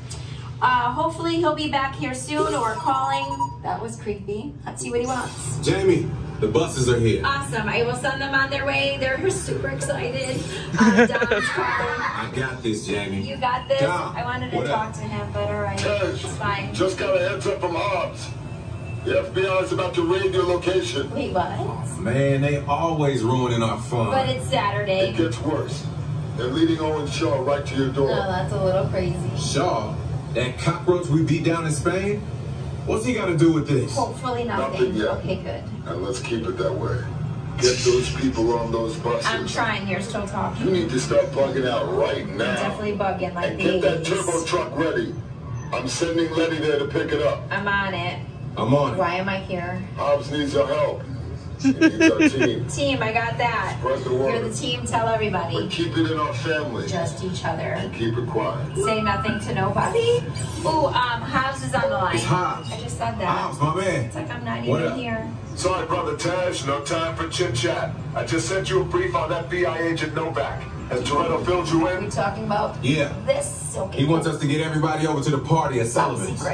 Uh, hopefully he'll be back here soon or calling. That was creepy. Let's see what he wants. Jamie, the buses are here. Awesome. I will send them on their way. They're super excited. Um, I got this, Jamie. You got this? Dom, I wanted to talk up? to him, but all right. It's fine. Just got a heads up from Hobbs. The FBI is about to raid your location. Wait, what? Oh, man, they always ruining our fun. But it's Saturday. It gets worse. They're leading Owen Shaw right to your door. No, that's a little crazy. Shaw, that cockroach we beat down in Spain, what's he got to do with this? Hopefully nothing. Nothing yet. Okay, good. And let's keep it that way. Get those people on those buses. I'm trying. You're still talking. You need to start bugging out right I'm now. definitely bugging like And get that turbo truck ready. I'm sending Letty there to pick it up. I'm on it. I'm on Why am I here? Hobbs needs our help. He needs our team. Team, I got that. Spread the word. You're the team. Tell everybody. But keep it in our family. Just each other. And keep it quiet. Say nothing to nobody. Ooh, um, Hobbs is on the line. It's Hobbs. I just said that. Hobbs, my man. It's like I'm not What even up? here. Sorry, brother Tej, no time for chit chat. I just sent you a brief on that FBI agent Novak. Has Toretto filled you in? You talking about Yeah. this? Okay. He wants us to get everybody over to the party at Sullivan's.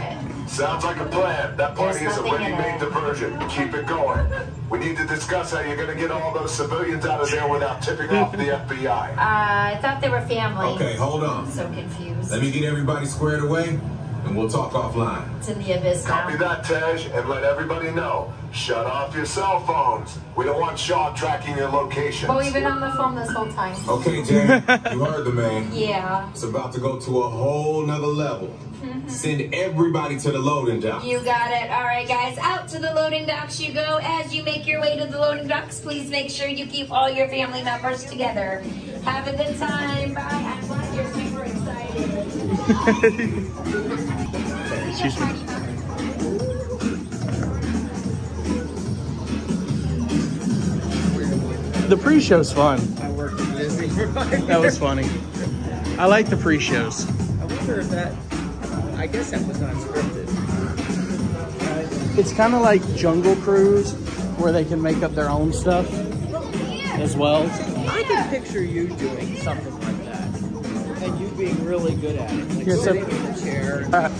Sounds like a plan. That party is a ready-made diversion. Keep it going. We need to discuss how you're going to get all those civilians out of there without tipping off the FBI. Uh, I thought they were family. Okay, hold on. I'm so confused. Let me get everybody squared away, and we'll talk offline. It's in the abyss now. Copy that, Tej, and let everybody know. Shut off your cell phones. We don't want Shaw tracking your location. But we've been on the phone this whole time. Okay, Jamie, you heard the man. Yeah. It's about to go to a whole nother level. Mm-hmm. Send everybody to the loading dock. You got it. All right, guys. Out to the loading docks you go. As you make your way to the loading docks, please make sure you keep all your family members together. Have a good time. Bye. I'm glad you're super excited. Excuse me. The pre-show's fun. I worked at Disney for five That was funny. I like the pre-shows. I wonder if that. I guess that was not scripted. It's kind of like Jungle Cruise, where they can make up their own stuff as well. I can picture you doing something like that, and you being really good at it, like so- sitting in the chair.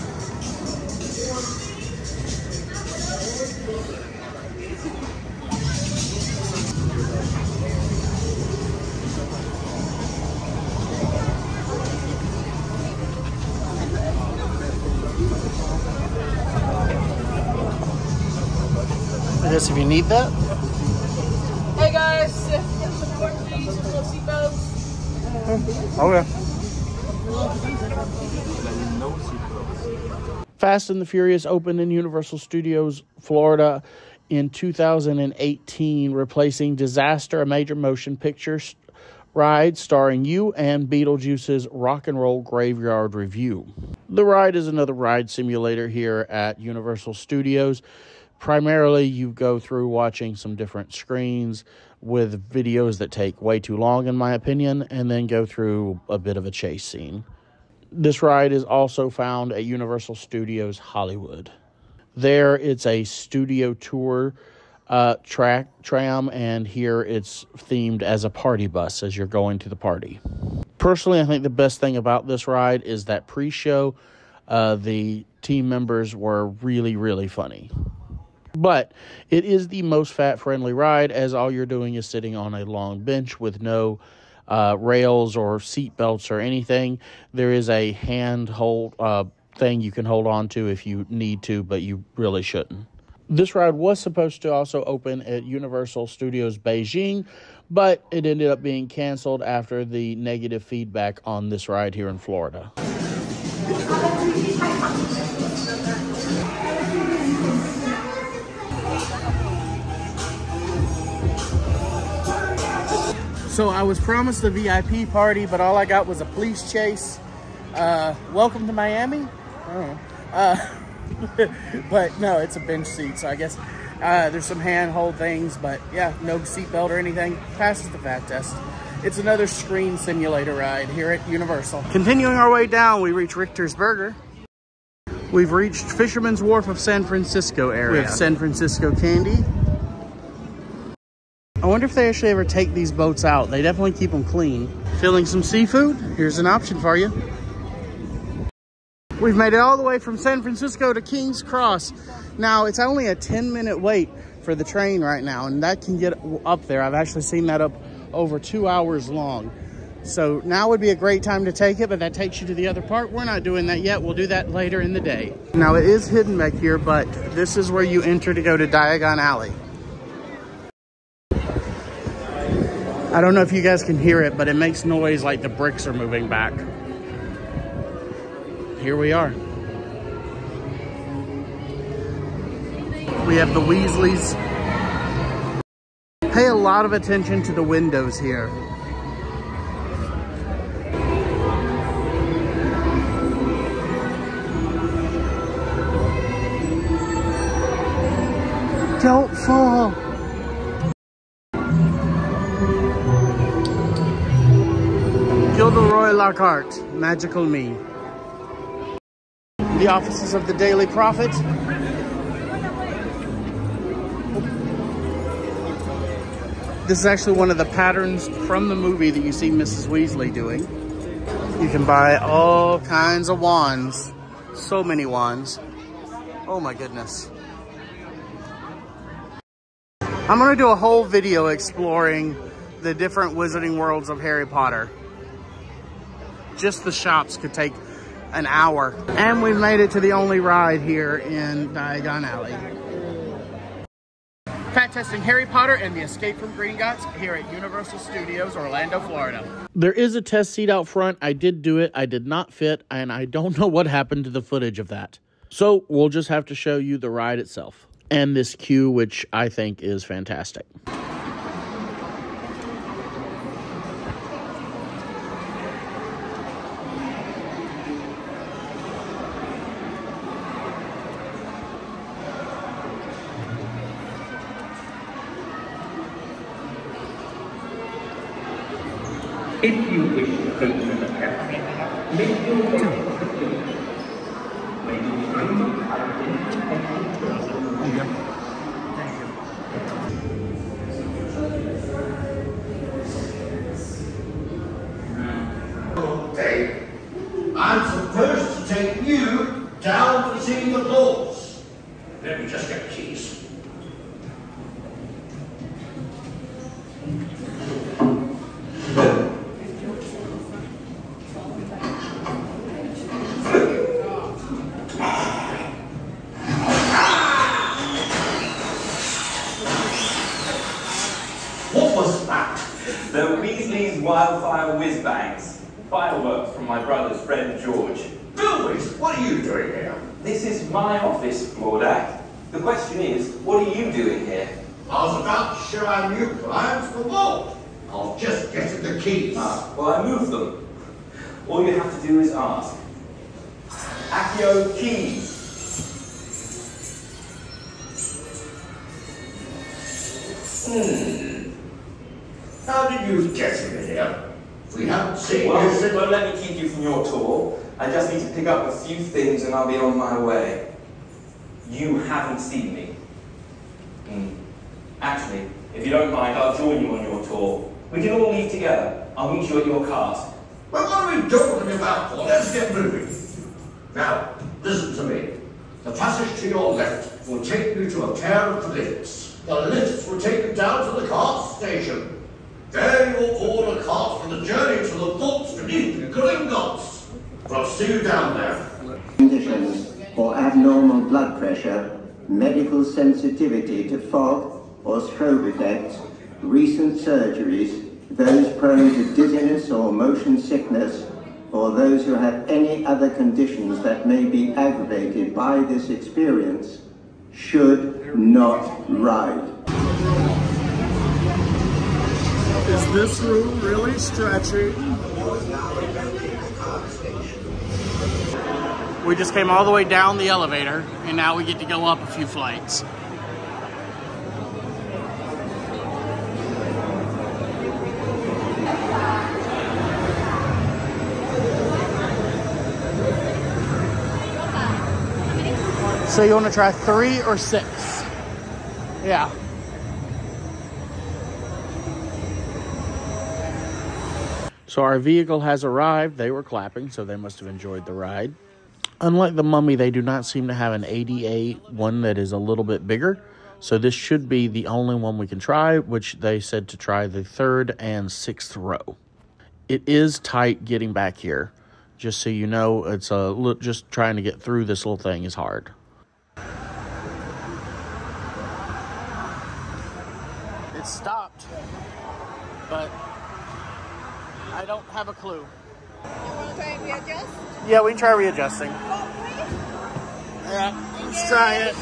Guess if you need that. Hey guys, oh, support please, little seatbelts. Okay. Fast and the Furious opened in Universal Studios Florida in 2018, replacing Disaster, a major motion picture ride starring you and Beetlejuice's Rock and Roll Graveyard Revue. The ride is another ride simulator here at Universal Studios. Primarily, you go through watching some different screens with videos that take way too long, in my opinion, and then go through a bit of a chase scene. This ride is also found at Universal Studios Hollywood. There, it's a studio tour uh, track tram, and here it's themed as a party bus as you're going to the party. Personally, I think the best thing about this ride is that pre show, uh, the team members were really, really funny. But it is the most fat friendly ride as all you're doing is sitting on a long bench with no uh, rails or seat belts or anything. There is a hand hold uh, thing you can hold on to if you need to, but you really shouldn't. This ride was supposed to also open at Universal Studios Beijing, but it ended up being canceled after the negative feedback on this ride here in Florida. So I was promised a VIP party, but all I got was a police chase. Uh, welcome to Miami. Uh, but no, it's a bench seat, so I guess uh, there's some handhold things, but yeah, no seatbelt or anything. Passes the fat test. It's another screen simulator ride here at Universal. Continuing our way down, we reach Richter's Burger. We've reached Fisherman's Wharf of San Francisco area. We have San Francisco candy. I wonder if they actually ever take these boats out. They definitely keep them clean. Filling some seafood? Here's an option for you. We've made it all the way from San Francisco to King's Cross. Now, it's only a 10 minute wait for the train right now, and that can get up there. I've actually seen that up over two hours long. So now would be a great time to take it, but that takes you to the other part. We're not doing that yet. We'll do that later in the day. Now, it is hidden back here, but this is where you enter to go to Diagon Alley. I don't know if you guys can hear it, but it makes noise like the bricks are moving back. Here we are. We have the Weasleys. Pay a lot of attention to the windows here. Don't fall. Lockhart, Magical Me. The offices of the Daily Prophet. This is actually one of the patterns from the movie that you see Mrs. Weasley doing. You can buy all kinds of wands. So many wands. Oh my goodness. I'm gonna do a whole video exploring the different wizarding worlds of Harry Potter. Just the shops could take an hour. And we've made it to the only ride here in Diagon Alley. Fat testing Harry Potter and the Escape from Green Gringotts here at Universal Studios, Orlando, Florida. There is a test seat out front. I did do it. I did not fit, and I don't know what happened to the footage of that. So we'll just have to show you the ride itself and this queue, which I think is fantastic. The Weasley's Wildfire Whiz Bangs. Fireworks from my brother's friend George. Bilwys, what are you doing here? This is my office, Lord The question is, what are you doing here? I was about to show our new clients the vault. I was just getting the keys. Ah, well, I moved them. All you have to do is ask. Accio Keys. Hmm. How did you get in here? We haven't seen Well, you since... won't let me keep you from your tour. I just need to pick up a few things and I'll be on my way. You haven't seen me. Hmm. Actually, if you don't mind, I'll join you on your tour. We can all leave together. I'll meet you at your cart. Well, what are we talking about for? Let's get moving. Now, listen to me. The passage to your left will take you to a pair of lifts. The lifts will take you down to the cart station. There you will board a cart for the journey to the vaults beneath the Gringotts. I'll see you down there. conditions or abnormal blood pressure, medical sensitivity to fog or strobe effects, recent surgeries, those prone to dizziness or motion sickness, or those who have any other conditions that may be aggravated by this experience, should not ride. Is this room really stretchy? We just came all the way down the elevator, and now we get to go up a few flights. So you want to try three or six? Yeah. So our vehicle has arrived. They were clapping, so they must have enjoyed the ride. Unlike the Mummy, they do not seem to have an ADA one that is a little bit bigger. So this should be the only one we can try, which they said to try the third and sixth row. It is tight getting back here. Just so you know, it's a just trying to get through this little thing is hard. It stopped, but I don't have a clue. You want to try and readjust? Yeah, we can try readjusting. Oh, yeah, let's try it.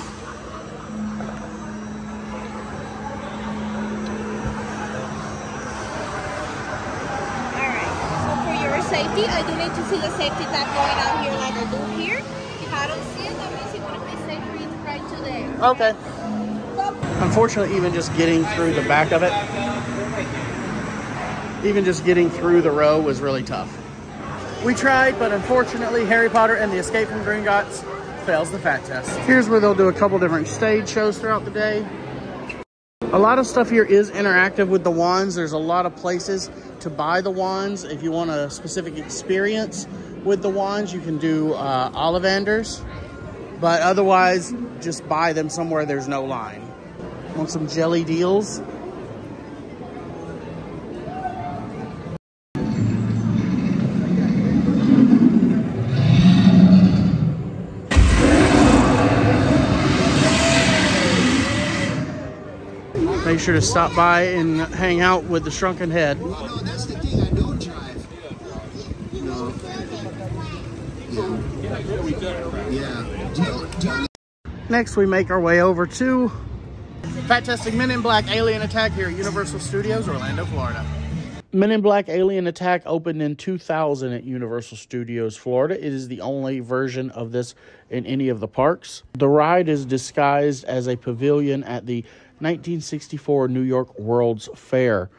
Alright, so for your safety, I do need to see the safety tag going out here like I do here. If I don't see it, that means it wouldn't be safe for you to ride to there. Okay. Unfortunately, even just getting through the back of it, even just getting through the row was really tough. We tried, but unfortunately, Harry Potter and the Escape from Gringotts fails the fat test. Here's where they'll do a couple different stage shows throughout the day. A lot of stuff here is interactive with the wands. There's a lot of places to buy the wands. If you want a specific experience with the wands, you can do uh, Ollivanders. But otherwise, just buy them somewhere there's no line. Want some jelly deals? Make sure to stop by and hang out with the Shrunken Head. That's the thing I don't drive. No. Yeah. Do you, do you Next, we make our way over to Fat Testing Men in Black Alien Attack here at Universal Studios, Orlando, Florida. Men in Black Alien Attack opened in 2000 at Universal Studios, Florida. It is the only version of this in any of the parks. The ride is disguised as a pavilion at the 1964 New York World's Fair.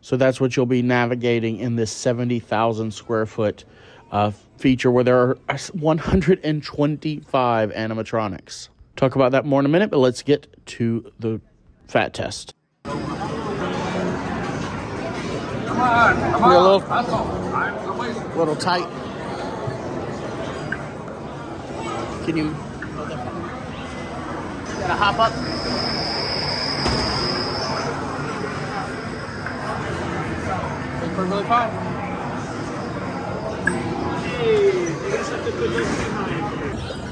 So that's what you'll be navigating in this 70,000 square foot uh, feature where there are 125 animatronics. Talk about that more in a minute, but let's get to the fat test. Come on, come You're a little- on. Little tight. Can you gotta hop up? Think we're really fine.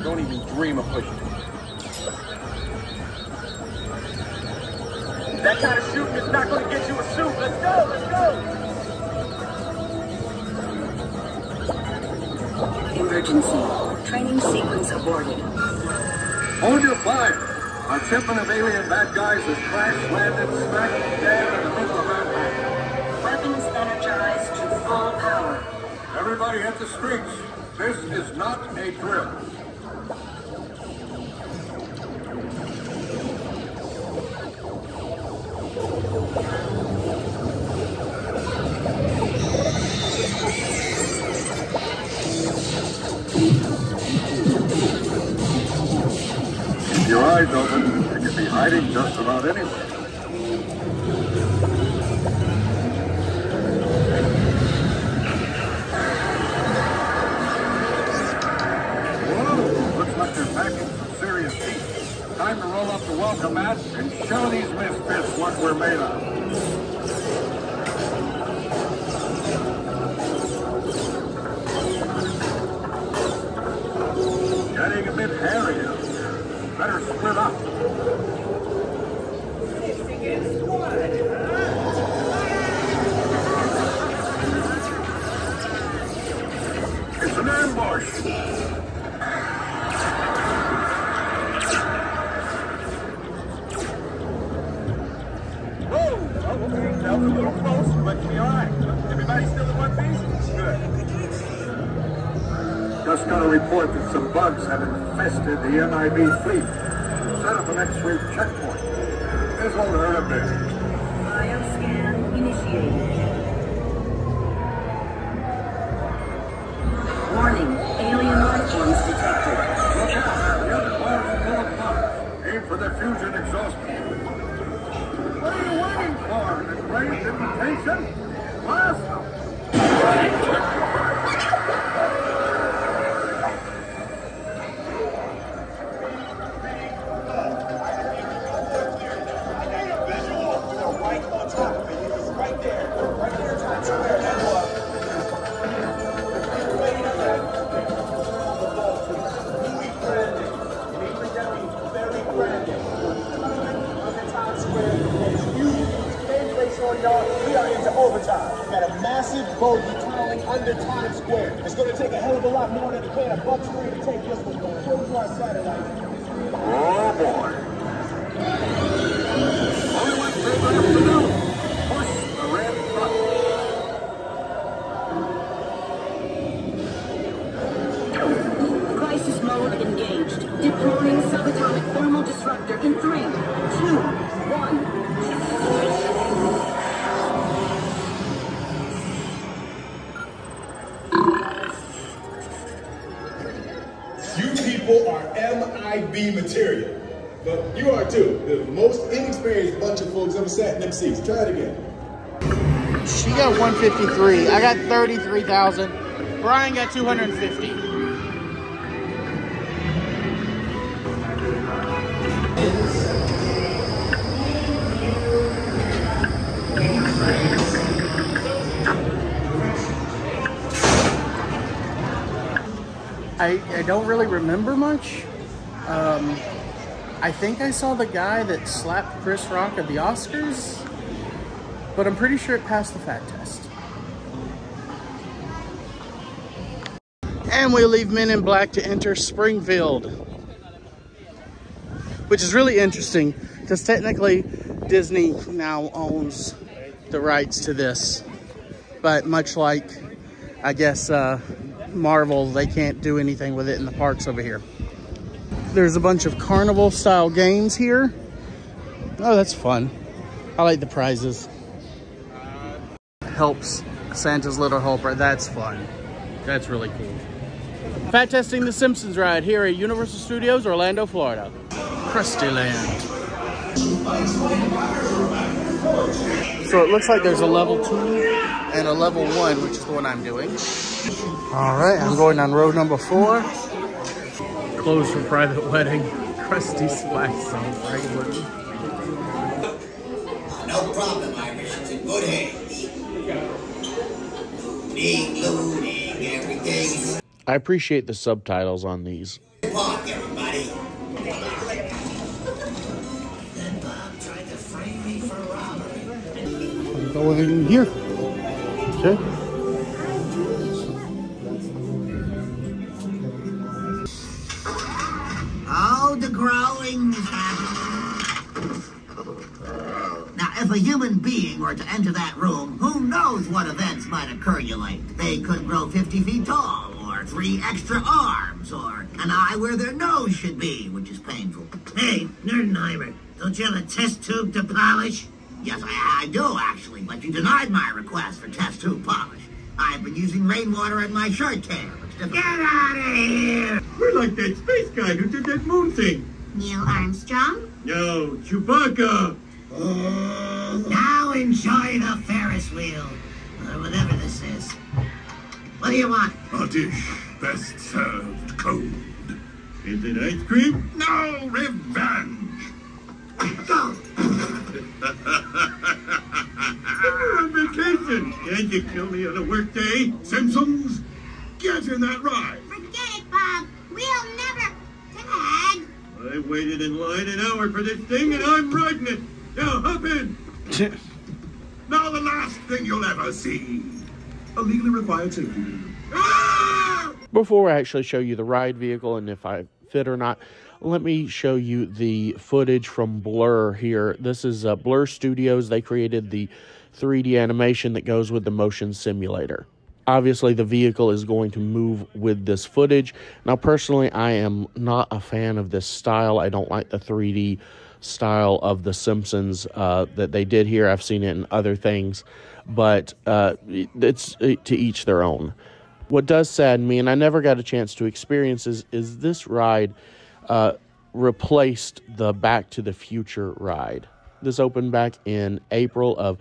Don't even dream of pushing. That kind of shooting is not going to get you a suit. Let's go, let's go. Emergency. Training sequence aborted. Hold your fire. A shipment of alien bad guys has crash landed smack dab in the middle of Manhattan. Full power. Everybody hit the streets. This is not a drill. Keep your eyes open. You could be hiding just about anywhere. The mat and show these misfits what we're made of. 253. I got 33,000. Brian got 250. I, I don't really remember much. Um, I think I saw the guy that slapped Chris Rock at the Oscars, but I'm pretty sure it passed the fat test. And we leave Men in Black to enter Springfield, which is really interesting because technically Disney now owns the rights to this. But much like, I guess, uh, Marvel, they can't do anything with it in the parks over here. There's a bunch of carnival style games here. Oh, that's fun. I like the prizes. helps Santa's little helper. That's fun. That's really cool. Fat testing the Simpsons ride here at Universal Studios, Orlando, Florida. Krusty Land. So it looks like there's a level two and a level one, which is the one I'm doing. All right, I'm going on road number four. Closed for private wedding. Krusty Swag Zone, regular. No problem, Irish. It's in good hands. Big looting, everything. I appreciate the subtitles on these. Park, everybody. Go in here. Okay. Oh, the growing's. Now, if a human being were to enter that room, who knows what events might occur you like? They could grow 50 feet tall, or three extra arms, or an eye where their nose should be, which is painful. Hey, Nerdenheimer, don't you have a test tube to polish? Yes, I, I do, actually, but you denied my request for test tube polish. I've been using rainwater in my shirt tail. Get out of here! We're like that space guy who did that moon thing. Neil Armstrong? No, Chewbacca. Now enjoy the Ferris wheel, or whatever this is. What do you want? A dish best served cold. Is it ice cream? No, revenge. Go. We're on vacation. Can't you kill me on a work day? Simpsons, get in that ride. Forget it, Bob. We'll never tag. I waited in line an hour for this thing and I'm riding it. Now hop in. now the last thing you'll ever see. A legally required safety. Before I actually show you the ride vehicle and if I fit or not, let me show you the footage from Blur here. This is uh, Blur Studios. They created the 3D animation that goes with the motion simulator. Obviously, the vehicle is going to move with this footage. Now, personally, I am not a fan of this style. I don't like the 3D style of The Simpsons uh, that they did here. I've seen it in other things, but uh, it's uh, to each their own. What does sadden me, and I never got a chance to experience, is, is this ride uh, replaced the Back to the Future ride. This opened back in April of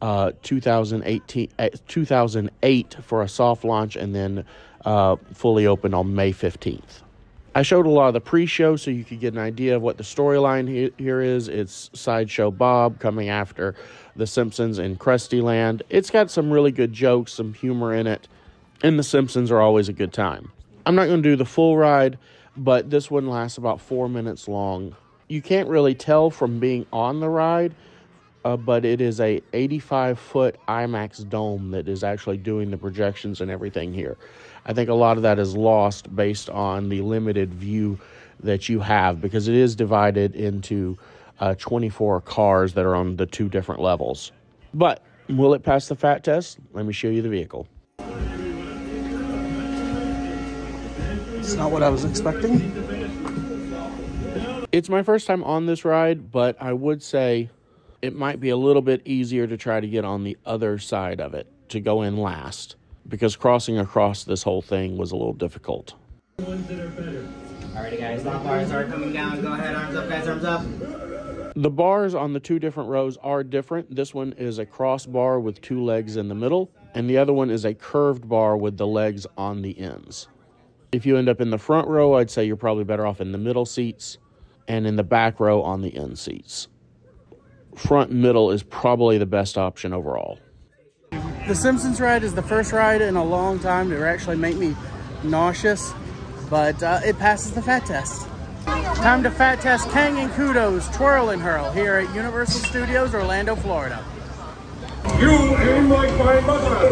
uh, 2018, uh, 2008 for a soft launch and then uh, fully opened on May 15th. I showed a lot of the pre show so you could get an idea of what the storyline he- here is. It's Sideshow Bob coming after The Simpsons in Krusty Land. It's got some really good jokes, some humor in it, and The Simpsons are always a good time. I'm not going to do the full ride, but this one lasts about four minutes long. You can't really tell from being on the ride, uh, but it is a 85 foot IMAX dome that is actually doing the projections and everything here. I think a lot of that is lost based on the limited view that you have because it is divided into uh, 24 cars that are on the two different levels. But will it pass the fat test? Let me show you the vehicle. It's not what I was expecting. It's my first time on this ride, but I would say it might be a little bit easier to try to get on the other side of it, to go in last, because crossing across this whole thing was a little difficult. Alrighty, guys, lock bars are coming down. Go ahead, arms up, guys, arms up. The bars on the two different rows are different. This one is a crossbar with two legs in the middle, and the other one is a curved bar with the legs on the ends. If you end up in the front row, I'd say you're probably better off in the middle seats and in the back row on the end seats. Front middle is probably the best option overall. The Simpsons ride is the first ride in a long time to actually make me nauseous, but uh, it passes the fat test. Time to fat test Kang and Kodos Twirl and Hurl here at Universal Studios, Orlando, Florida. You aim like my mother.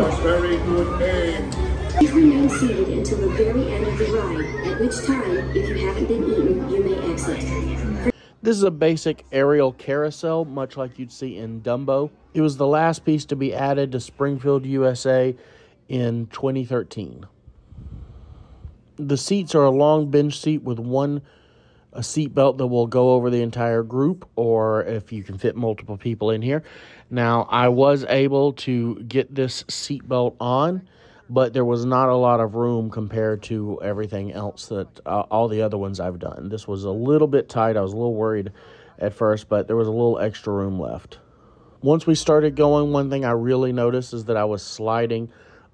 That's very good aim. Please remain seated until the very end of the ride, at which time, if you haven't been eaten, you may exit. This is a basic aerial carousel, much like you'd see in Dumbo. It was the last piece to be added to Springfield, USA in 2013. The seats are a long bench seat with one a seat belt that will go over the entire group or if you can fit multiple people in here. Now, I was able to get this seat belt on, but there was not a lot of room compared to everything else that uh, all the other ones I've done. This was a little bit tight. I was a little worried at first, but there was a little extra room left. Once we started going, one thing I really noticed is that I was sliding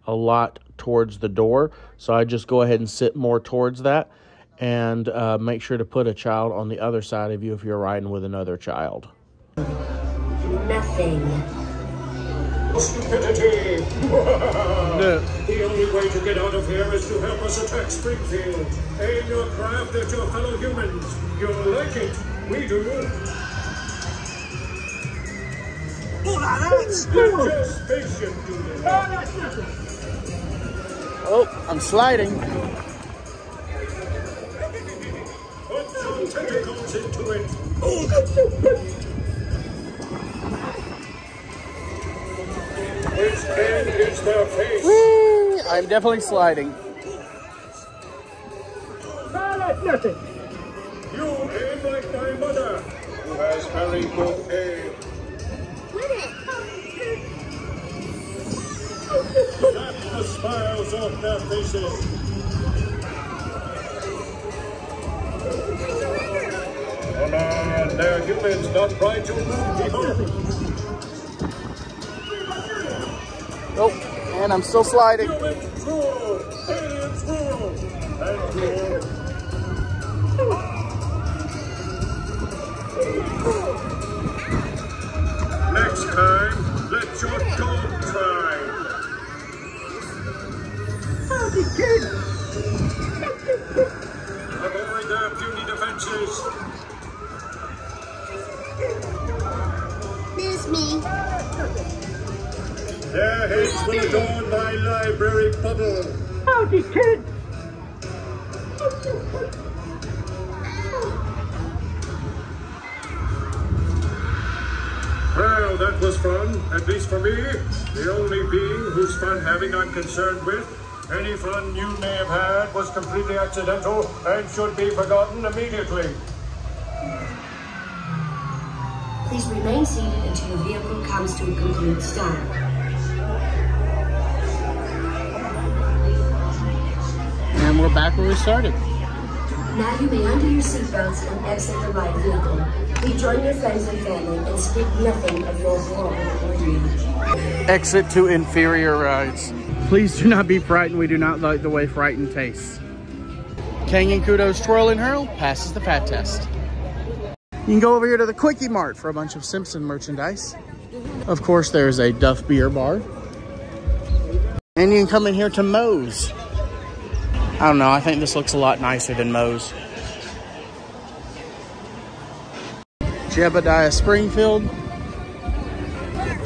a lot towards the door. So I just go ahead and sit more towards that and uh, make sure to put a child on the other side of you if you're riding with another child. Nothing. Stupidity! No. The only way to get out of here is to help us attack Springfield. Aim your craft at your fellow humans. You'll like it. We do. Oh, that's Let your spaceship do. Oh, I'm sliding. Put your tentacles into it. Their? Whee! I'm definitely sliding. nothing. You aim like my mother, who has very good aim. Slap the smiles off their faces. Come on, they're humans, not trying to move people. Oh, and I'm still sliding. Humans rule, aliens rule, and rule. Next time, let your dog try. Avoid their puny defenses. There's me. Their heads will adorn my library bubble. Howdy, kid. Well, that was fun, at least for me. The only being whose fun having I'm concerned with. Any fun you may have had was completely accidental and should be forgotten immediately. Please remain seated until your vehicle comes to a complete stop. We're back where we started. Now you may undo your seatbelts and exit the ride vehicle. Please join your friends and family and speak nothing of your horrible ordeal. Exit to inferior rides. Please do not be frightened. We do not like the way frightened tastes. Kang and Kodos Twirl and Hurl passes the fat test. You can go over here to the Quickie Mart for a bunch of Simpson merchandise. Of course, there's a Duff Beer Bar. And you can come in here to Moe's. I don't know, I think this looks a lot nicer than Moe's. Jebediah Springfield.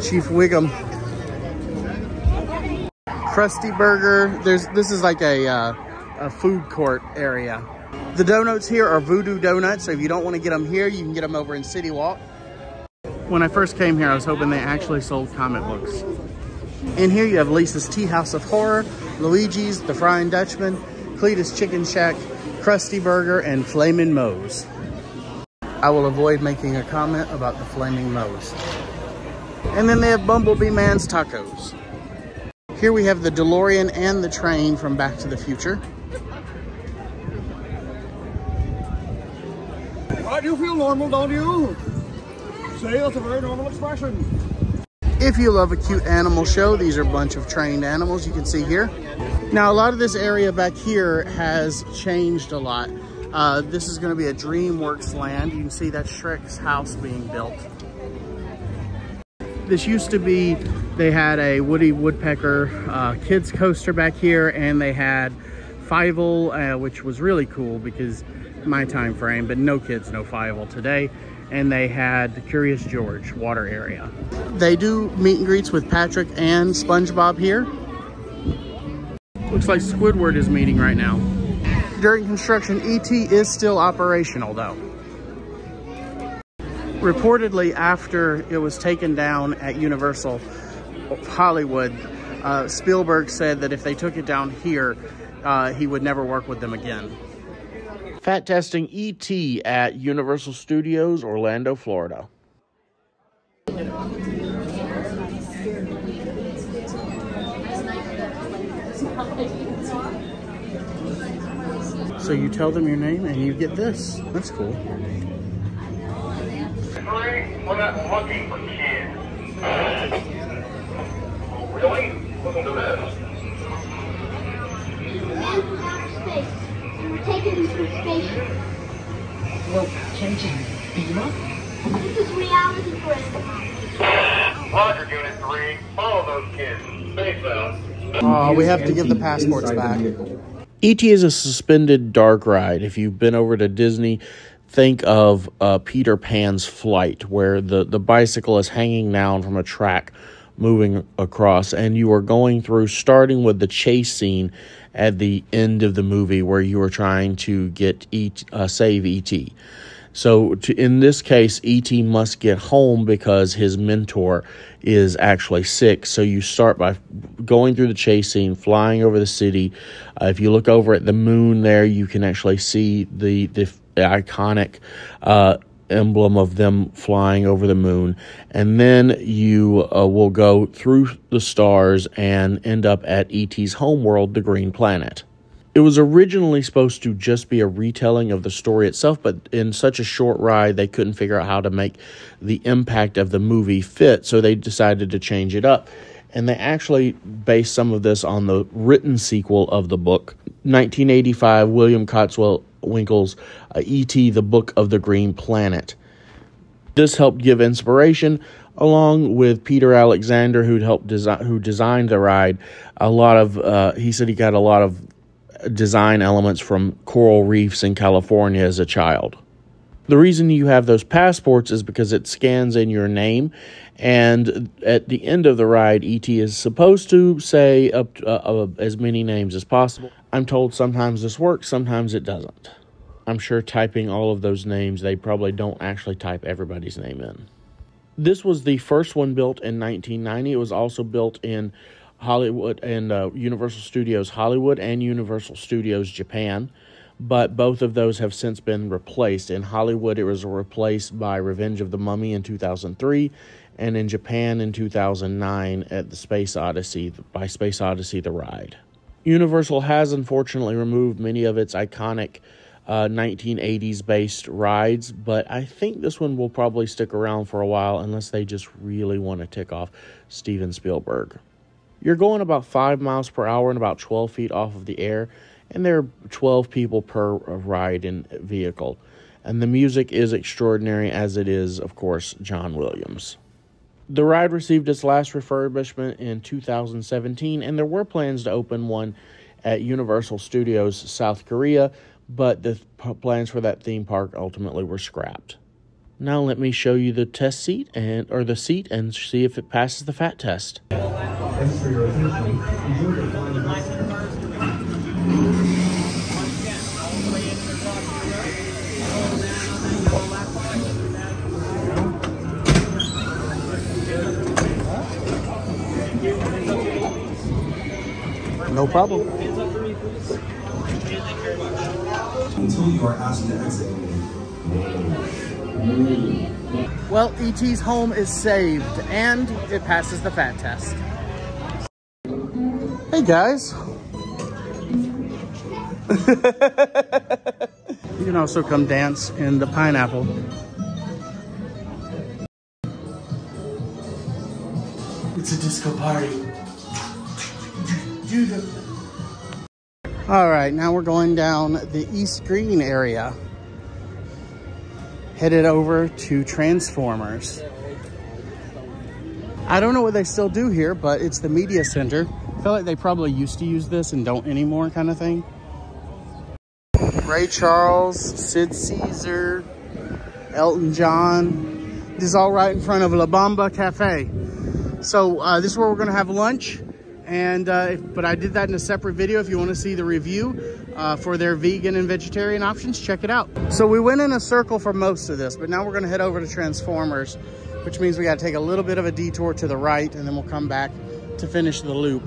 Chief Wiggum. Krusty Burger. There's this is like a uh, a food court area. The donuts here are Voodoo Donuts, so if you don't want to get them here, you can get them over in City Walk. When I first came here, I was hoping they actually sold comic books. In here, you have Lisa's Tea House of Horror, Luigi's, The Frying Dutchman, Cletus Chicken Shack, Krusty Burger, and Flamin' Moe's. I will avoid making a comment about the Flaming Moe's. And then they have Bumblebee Man's Tacos. Here we have the DeLorean and the train from Back to the Future. Right, you feel normal, don't you? See, that's a very normal expression. If you love a cute animal show, these are a bunch of trained animals you can see here. Now, a lot of this area back here has changed a lot. Uh, this is going to be a DreamWorks land. You can see that Shrek's house being built. This used to be, they had a Woody Woodpecker uh, kids coaster back here, and they had Fievel, uh, which was really cool because my time frame, but no kids know Fievel today. And they had the Curious George water area. They do meet and greets with Patrick and SpongeBob here. Looks like Squidward is meeting right now. During construction, ET is still operational though. Reportedly, after it was taken down at Universal Hollywood, uh, Spielberg said that if they took it down here, uh, he would never work with them again. Fat testing ET at Universal Studios, Orlando, Florida. So you tell them your name and you get this. That's cool. Three for that monkey for kids. Really? Listen to this. We were taken into a spaceship. Well, changing beamer? This is reality for us. Roger, Unit 3. Follow those kids. Space out. Oh, we have to give the passports back. ET is a suspended dark ride. If you've been over to Disney, think of uh, Peter Pan's flight, where the, the bicycle is hanging down from a track moving across, and you are going through, starting with the chase scene at the end of the movie where you are trying to get ET, uh, save ET. So, to, in this case, ET must get home because his mentor is actually sick. So, you start by going through the chase scene, flying over the city. Uh, if you look over at the moon there, you can actually see the, the, the iconic uh, emblem of them flying over the moon. And then you uh, will go through the stars and end up at ET's homeworld, the Green Planet. It was originally supposed to just be a retelling of the story itself, but in such a short ride, they couldn't figure out how to make the impact of the movie fit, so they decided to change it up. And they actually based some of this on the written sequel of the book, 1985, William Cotswell Winkle's uh, E.T., the Book of the Green Planet. This helped give inspiration, along with Peter Alexander, who helped design, who designed the ride. A lot of, uh, he said he got a lot of design elements from coral reefs in California as a child. The reason you have those passports is because it scans in your name, and at the end of the ride, ET is supposed to say up to, uh, uh, as many names as possible. I'm told sometimes this works, sometimes it doesn't. I'm sure typing all of those names, they probably don't actually type everybody's name in. This was the first one built in 1990. It was also built in Hollywood and uh, Universal Studios Hollywood and Universal Studios Japan, but both of those have since been replaced. In Hollywood, it was replaced by Revenge of the Mummy in 2003, and in Japan in 2009 at the Space Odyssey by Space Odyssey the ride. Universal has unfortunately removed many of its iconic uh, 1980s based rides, but I think this one will probably stick around for a while unless they just really want to tick off Steven Spielberg. You're going about 5 miles per hour and about 12 feet off of the air, and there are 12 people per ride and vehicle. And the music is extraordinary, as it is, of course, John Williams. The ride received its last refurbishment in 2017, and there were plans to open one at Universal Studios South Korea, but the plans for that theme park ultimately were scrapped. Now let me show you the test seat and or the seat and see if it passes the fat test. No problem. Until you are asked to exit. Well, ET's home is saved and it passes the fat test. Hey guys. you can also come dance in the pineapple. It's a disco party. All right, now we're going down the East Green area. Headed over to Transformers. I don't know what they still do here, but it's the media center. I feel like they probably used to use this and don't anymore kind of thing. Ray Charles, Sid Caesar, Elton John. This is all right in front of La Bamba Cafe. So uh, this is where we're gonna have lunch. And, uh, but I did that in a separate video. If you want to see the review uh, for their vegan and vegetarian options, check it out. So we went in a circle for most of this, but now we're going to head over to Transformers, which means we got to take a little bit of a detour to the right, and then we'll come back to finish the loop.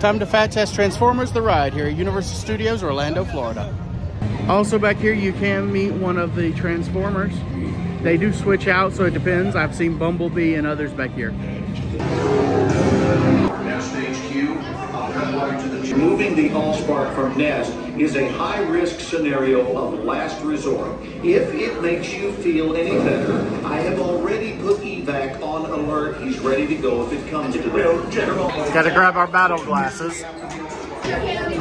Time to fat test Transformers The Ride here at Universal Studios, Orlando, Florida. Also back here, you can meet one of the Transformers. They do switch out, so it depends. I've seen Bumblebee and others back here. Water to the... Moving the Allspark from Nest is a high-risk scenario of last resort. If it makes you feel any better, I have already put evac on alert. He's ready to go if it comes to that. General... Gotta grab our battle glasses.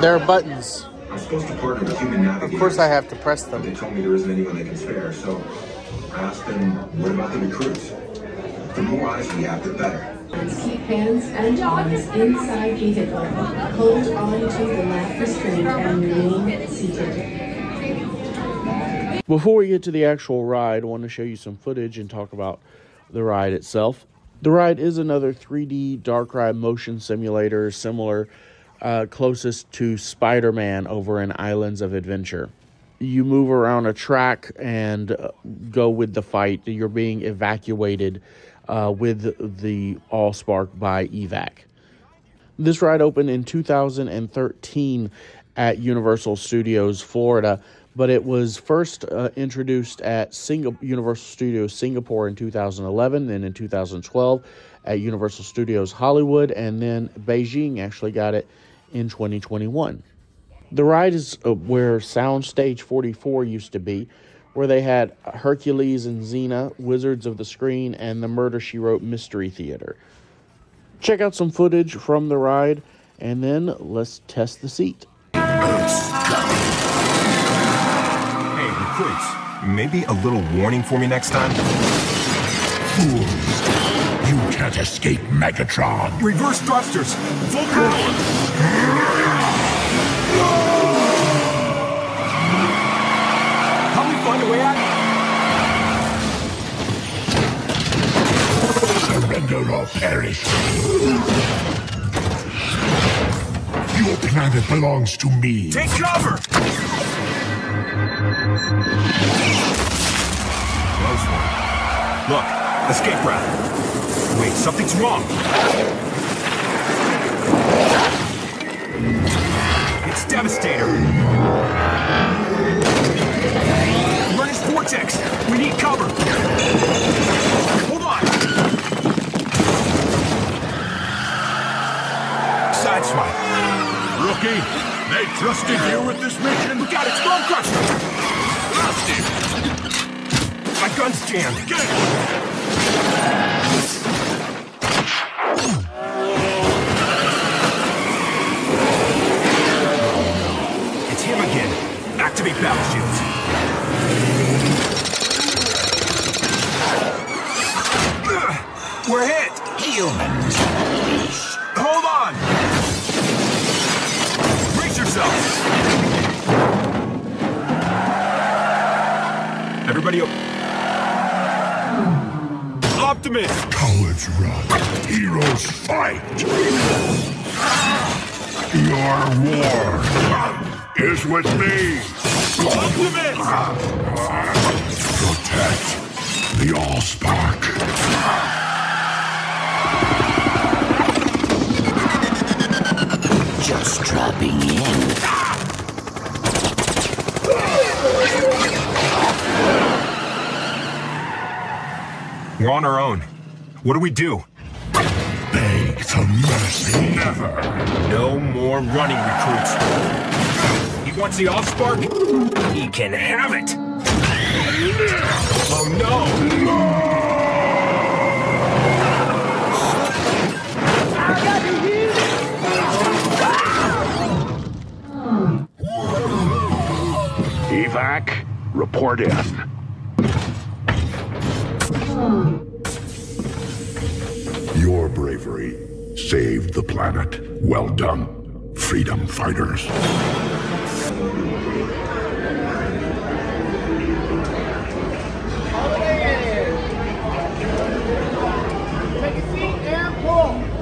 There are buttons. I'm supposed to partner with human navigators. Of course I have to press them. They told me there isn't anyone they can spare, so I asked them, what about the recruits? The more eyes we have, the better. Keep hands and arms inside vehicle. Hold on to the lap restraint and remain seated. Before we get to the actual ride, I want to show you some footage and talk about the ride itself. The ride is another 3D dark ride motion simulator, similar, uh, closest to Spider Man over in Islands of Adventure. You move around a track and uh, go with the fight. You're being evacuated uh, with the Allspark by Evac. This ride opened in 2013 at Universal Studios Florida, but it was first uh, introduced at Singa- Universal Studios Singapore in 2011, then in 2012 at Universal Studios Hollywood, and then Beijing actually got it in 2021. The ride is uh, where Soundstage 44 used to be, where they had Hercules and Xena, Wizards of the Screen, and the Murder She Wrote Mystery Theater. Check out some footage from the ride, and then let's test the seat. Hey, recruits, maybe a little warning for me next time? Fools! You can't escape Megatron! Reverse thrusters! Full Or perish. Your planet belongs to me. Take cover! Close one. Look, escape route. Wait, something's wrong. It's Devastator. Run his vortex. We need cover. Hold on. Rookie, they trusted you with this mission? We got it, Storm Crusher. Blast him. My gun's jammed. Get it. It's him again. Activate battle shields. We're hit. Humans. Hold on. Yourself. Everybody up. Optimus. Cowards run. Heroes fight. Your war is with me. Optimus. Protect the Allspark. Just dropping in. We're on our own. What do we do? Beg for mercy. Never. No more running, recruits. He wants the Allspark? He can have it! Oh no! no! Report in. Your bravery saved the planet. Well done, freedom fighters. Take a seat and pull.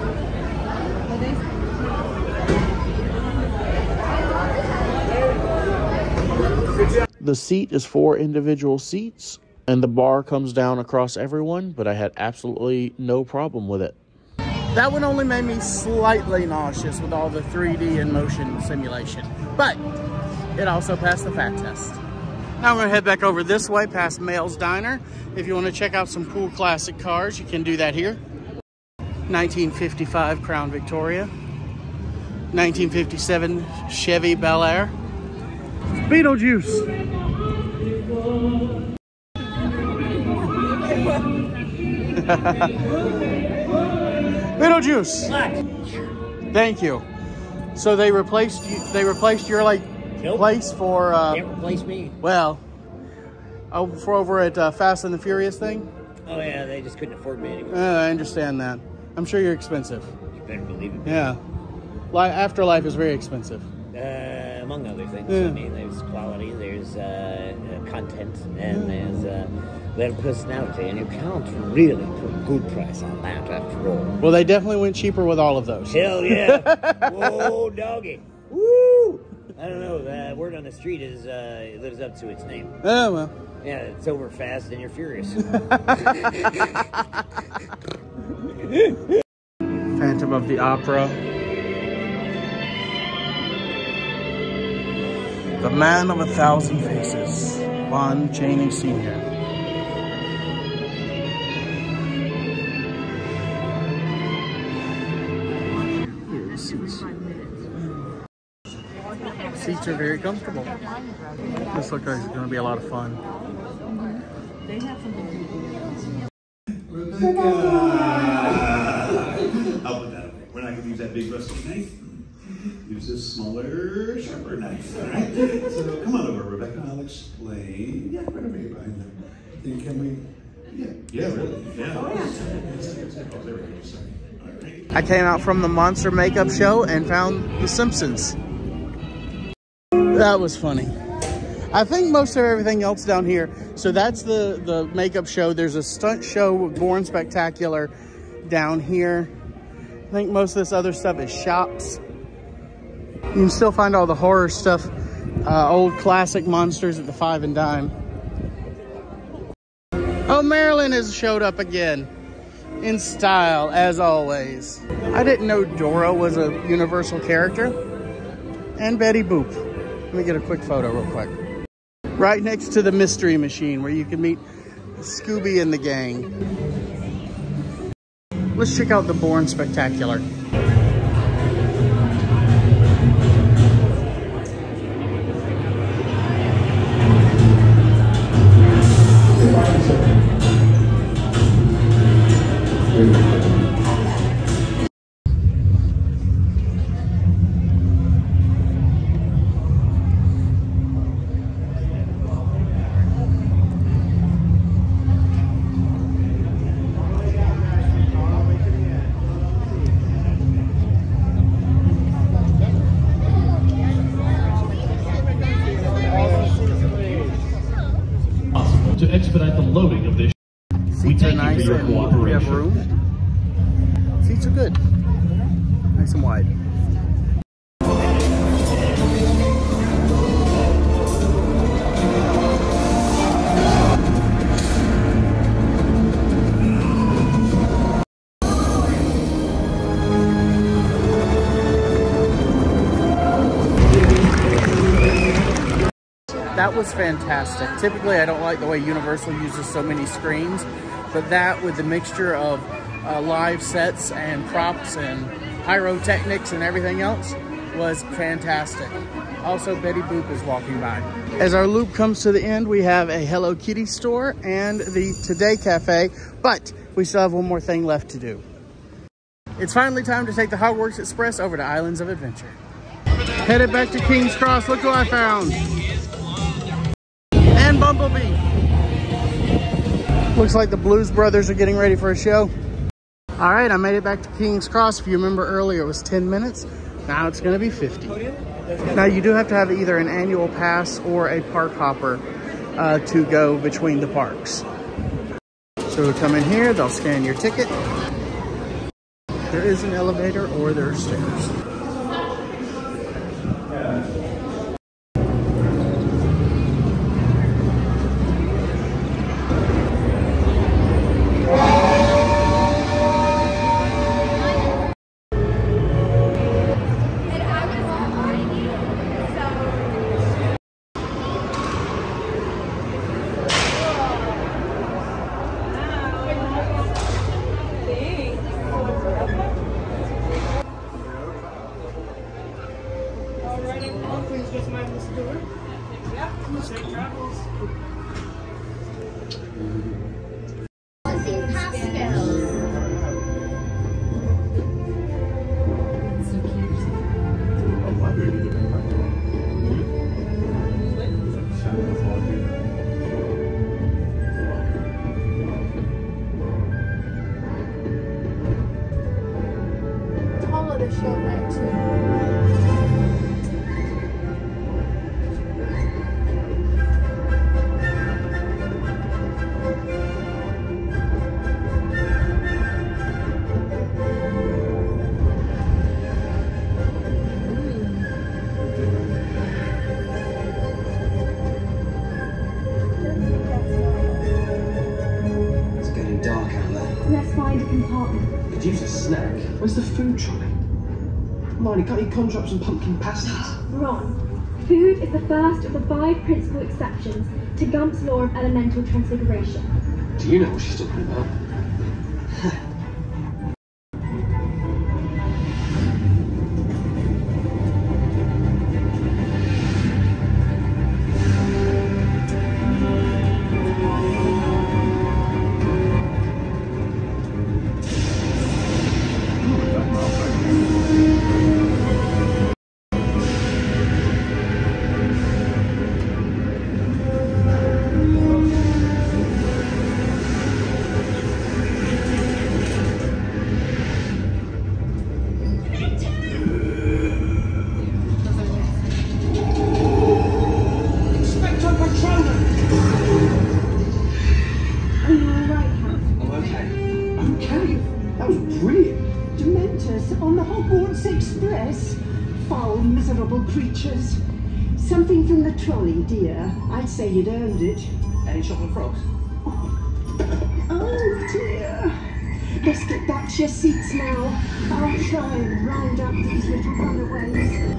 The seat is four individual seats, and the bar comes down across everyone, but I had absolutely no problem with it. That one only made me slightly nauseous with all the 3D and motion simulation. But it also passed the fat test. Now I'm gonna head back over this way past Mel's Diner. If you wanna check out some cool classic cars, you can do that here. 1955 Crown Victoria. 1957 Chevy Bel Air. Beetlejuice. Beetlejuice. Thank you. So they replaced you. They replaced your like Nope. place for. Uh, Can't replace me. Well, oh, for over at uh, Fast and the Furious thing. Oh yeah, they just couldn't afford me anymore. Uh, I understand that. I'm sure you're expensive. You better believe it. Yeah. Li- Afterlife is very expensive. Uh, among other things. I mean, there's quality, there's uh, uh, content, and there's uh, their personality, and you can't really put a good price on that after all. Well, they definitely went cheaper with all of those. Hell yeah! Whoa, doggy! Woo! I don't know. The word on the street is uh, it lives up to its name. Oh well. Yeah, it's over fast and you're furious. Phantom of the Opera. The Man of a Thousand Faces. Lon Chaney Sr. Here are the seats. Seats are very comfortable. This looks like it's going to be a lot of fun. Uh, I'll put that away. We're not gonna use that big rusty knife. Use this smaller, sharper knife, all right? So come on over, Rebecca, I'll explain. Yeah, right over here behind them. Then can we, yeah, yeah, really, yeah. Oh, oh there we go, sorry. All right. I came out from the monster makeup show and found The Simpsons. That was funny. I think most of everything else down here. So that's the the makeup show. There's a stunt show with Bourne Stuntacular down here. I think most of this other stuff is shops. You can still find all the horror stuff, uh, old classic monsters at the Five and Dime. Oh, Marilyn has showed up again in style as always. I didn't know Dora was a Universal character. And Betty Boop. Let me get a quick photo real quick. Right next to the Mystery Machine where you can meet Scooby and the gang. Let's check out the Bourne Stuntacular. To was fantastic. Typically, I don't like the way Universal uses so many screens, but that with the mixture of uh, live sets and props and pyrotechnics and everything else was fantastic. Also, Betty Boop is walking by. As our loop comes to the end, we have a Hello Kitty store and the Today Cafe, but we still have one more thing left to do. It's finally time to take the Hogwarts Express over to Islands of Adventure. Headed back to King's Cross, look who I found. Bumblebee. Looks like the Blues Brothers are getting ready for a show. All right, I made it back to King's Cross. If you remember earlier, it was 10 minutes. Now it's gonna be 50. Now you do have to have either an annual pass or a park hopper uh, to go between the parks. So come in here, they'll scan your ticket. There is an elevator or there are stairs. Marnie, can't you conjure up some pumpkin pasties? Ron, food is the first of the five principal exceptions to Gamp's law of elemental transfiguration. Do you know what she's talking about? say you'd earned it. Any chocolate frogs? Oh dear. Let's get back to your seats now. I'll try and round up these little runaways.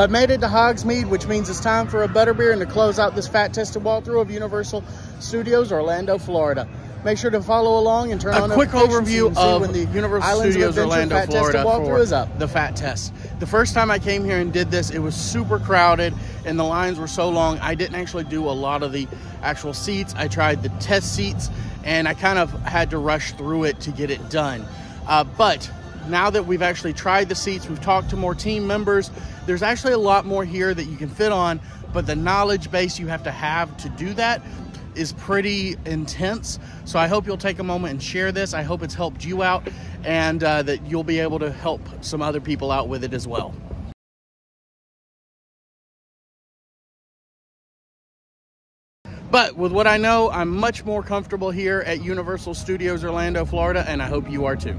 Well, I've made it to Hogsmeade, which means it's time for a butterbeer and to close out this fat tested walkthrough of Universal Studios Orlando, Florida. Make sure to follow along and turn on A on quick overview of when the Universal Islands Studios of Orlando, Fat Florida for is up. the Fat Test. The first time I came here and did this, it was super crowded and the lines were so long. I didn't actually do a lot of the actual seats. I tried the test seats and I kind of had to rush through it to get it done. Uh, but now that we've actually tried the seats, we've talked to more team members, there's actually a lot more here that you can fit on, but the knowledge base you have to have to do that is pretty intense. So I hope you'll take a moment and share this. I hope it's helped you out and uh, that you'll be able to help some other people out with it as well. But with what I know, I'm much more comfortable here at Universal Studios Orlando, Florida, and I hope you are too.